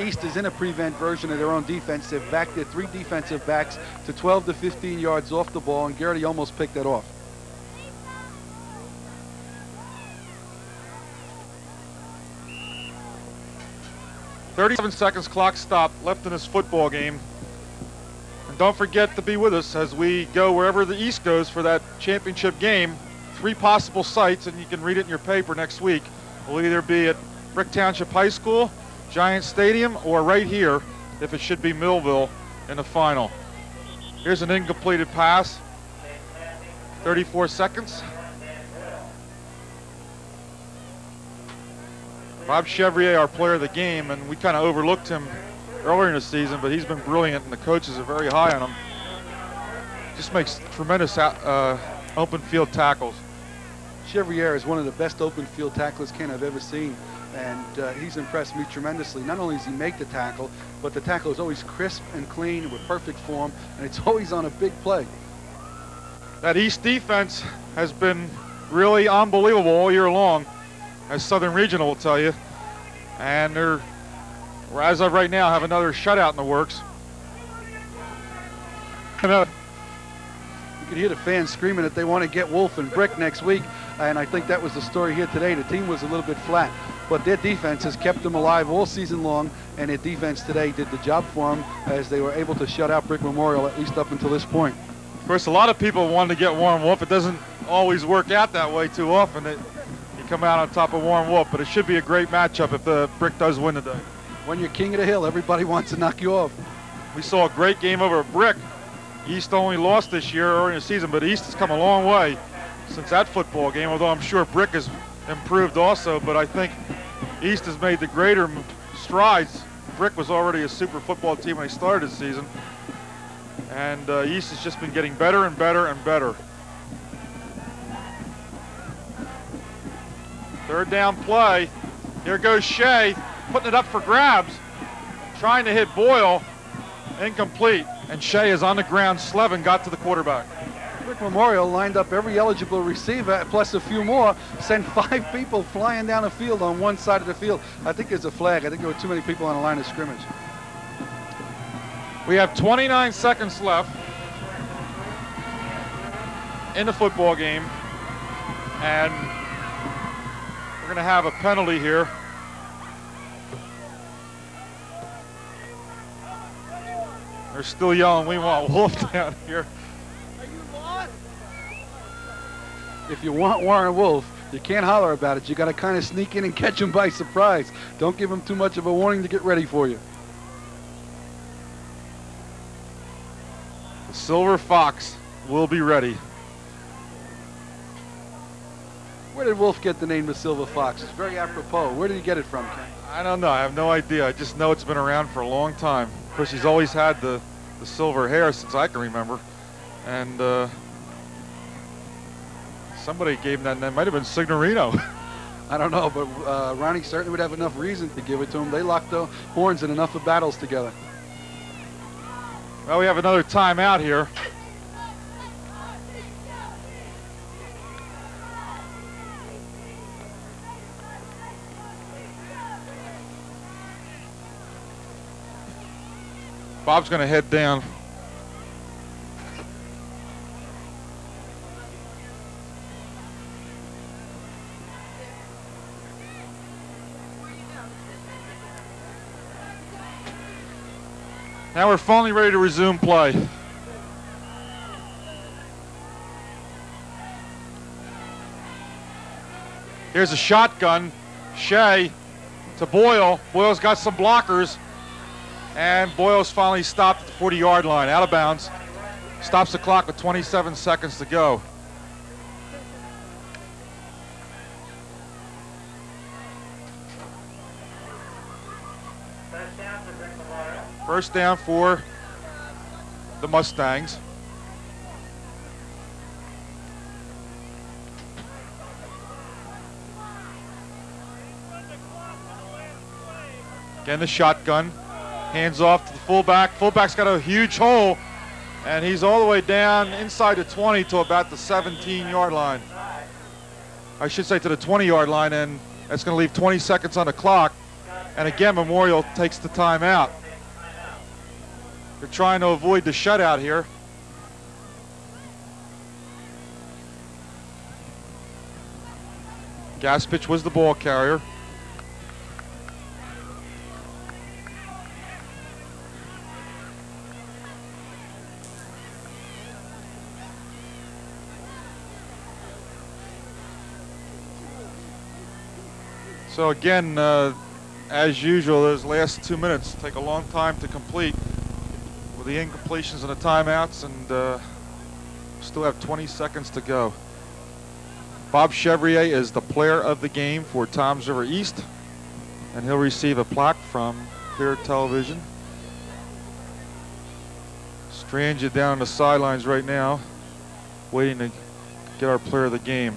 East is in a prevent version of their own defense. They've backed their three defensive backs to 12 to 15 yards off the ball, and Gearity almost picked that off. Thirty-seven seconds clock stop left in this football game. And don't forget to be with us as we go wherever the East goes for that championship game. Three possible sites, and you can read it in your paper next week. We'll either be at Brick Township High School, Giant Stadium, or right here, if it should be Millville in the final. Here's an incompleted pass. 34 seconds. Bob Chevrier, our player of the game, and we kind of overlooked him earlier in the season, but he's been brilliant, and the coaches are very high on him. Just makes tremendous uh, open field tackles. Chevrier is one of the best open field tacklers Ken I've ever seen, and uh, he's impressed me tremendously. Not only does he make the tackle, but the tackle is always crisp and clean with perfect form, and it's always on a big play. That East defense has been really unbelievable all year long, as Southern Regional will tell you, and they're as of right now, have another shutout in the works. You can hear the fans screaming that they want to get Wolf and Brick next week, and I think that was the story here today. The team was a little bit flat, but their defense has kept them alive all season long, and their defense today did the job for them as they were able to shut out Brick Memorial at least up until this point. Of course, a lot of people wanted to get Warren Wolf. It doesn't always work out that way too often. It, you come out on top of Warren Wolf, but it should be a great matchup if the Brick does win today when you're king of the hill, everybody wants to knock you off. We saw a great game over Brick. East only lost this year early in the season, but East has come a long way since that football game, although I'm sure Brick has improved also, but I think East has made the greater strides. Brick was already a super football team when they started the season, and uh, East has just been getting better and better and better. Third down play. Here goes Shea putting it up for grabs, trying to hit Boyle, incomplete. And Shea is on the ground. Slevin got to the quarterback. Brick Memorial lined up every eligible receiver, plus a few more, sent five people flying down the field on one side of the field. I think there's a flag. I think there were too many people on the line of scrimmage. We have 29 seconds left in the football game, and we're going to have a penalty here. They're still yelling, we want Wolf down here. Are you lost? If you want Warren Wolf, you can't holler about it. You got to kind of sneak in and catch him by surprise. Don't give him too much of a warning to get ready for you. The Silver Fox will be ready. Where did Wolf get the name the Silver Fox? It's very apropos. Where did he get it from, Ken? I don't know. I have no idea. I just know it's been around for a long time. Of course, he's always had the, the silver hair since I can remember. And uh, somebody gave him that name. Might have been Signorino. I don't know, but uh, Ronnie certainly would have enough reason to give it to him. They locked the horns in enough of battles together. Well, we have another timeout here. Bob's going to head down. Now we're finally ready to resume play. Here's a shotgun. Shea to Boyle. Boyle's got some blockers. And Boyle's finally stopped at the 40 yard line, out of bounds. Stops the clock with 27 seconds to go. First down for the Mustangs. Again, the shotgun. Hands off to the fullback. Fullback's got a huge hole, and he's all the way down inside the 20 to about the 17 yard line. I should say to the 20 yard line, and that's going to leave 20 seconds on the clock. And again, Memorial takes the timeout. They're trying to avoid the shutout here. Gaspich was the ball carrier. So again, uh, as usual, those last two minutes take a long time to complete with the incompletions and the timeouts, and uh, still have 20 seconds to go. Bob Chevrier is the player of the game for Toms River East, and he'll receive a plaque from Clear Television. Strangia is down the sidelines right now, waiting to get our player of the game.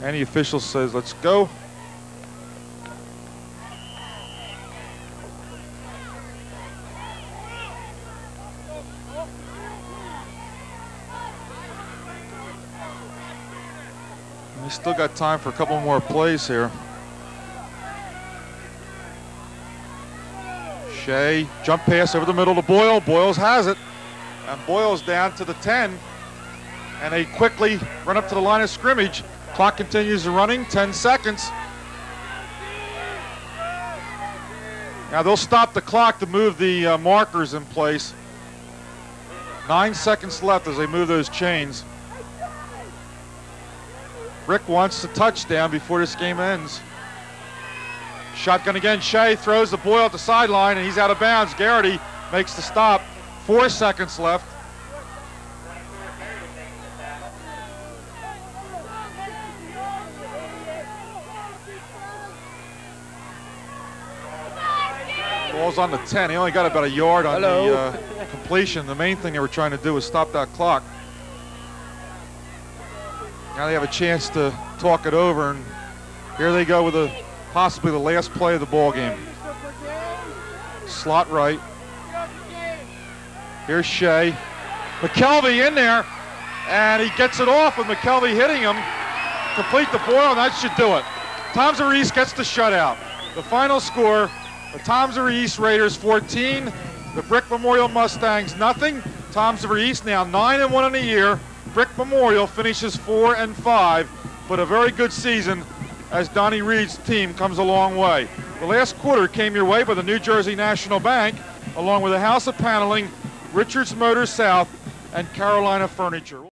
The official says, let's go. We still got time for a couple more plays here. Shea, jump pass over the middle to Boyle. Boyles has it. And Boyle's down to the 10. And they quickly run up to the line of scrimmage. Clock continues to running, 10 seconds. Now they'll stop the clock to move the uh, markers in place. Nine seconds left as they move those chains. Brick wants the touchdown before this game ends. Shotgun again. Shea throws the Boyle at the sideline and he's out of bounds. Gearity makes the stop. Four seconds left. On the 10. He only got about a yard on Hello. the uh, completion. The main thing they were trying to do was stop that clock. Now they have a chance to talk it over, and here they go with a possibly the last play of the ball game. Slot right. Here's Shea. McKelvey in there, and he gets it off with McKelvey hitting him. Complete the Boyle, and that should do it. Toms East gets the shutout. The final score, the Toms River East Raiders 14, the Brick Memorial Mustangs nothing. Toms River East now 9 and 1 in a year. Brick Memorial finishes 4 and 5, but a very good season as Donnie Reed's team comes a long way. The last quarter came your way by the New Jersey National Bank, along with the House of Paneling, Richards Motors South, and Carolina Furniture.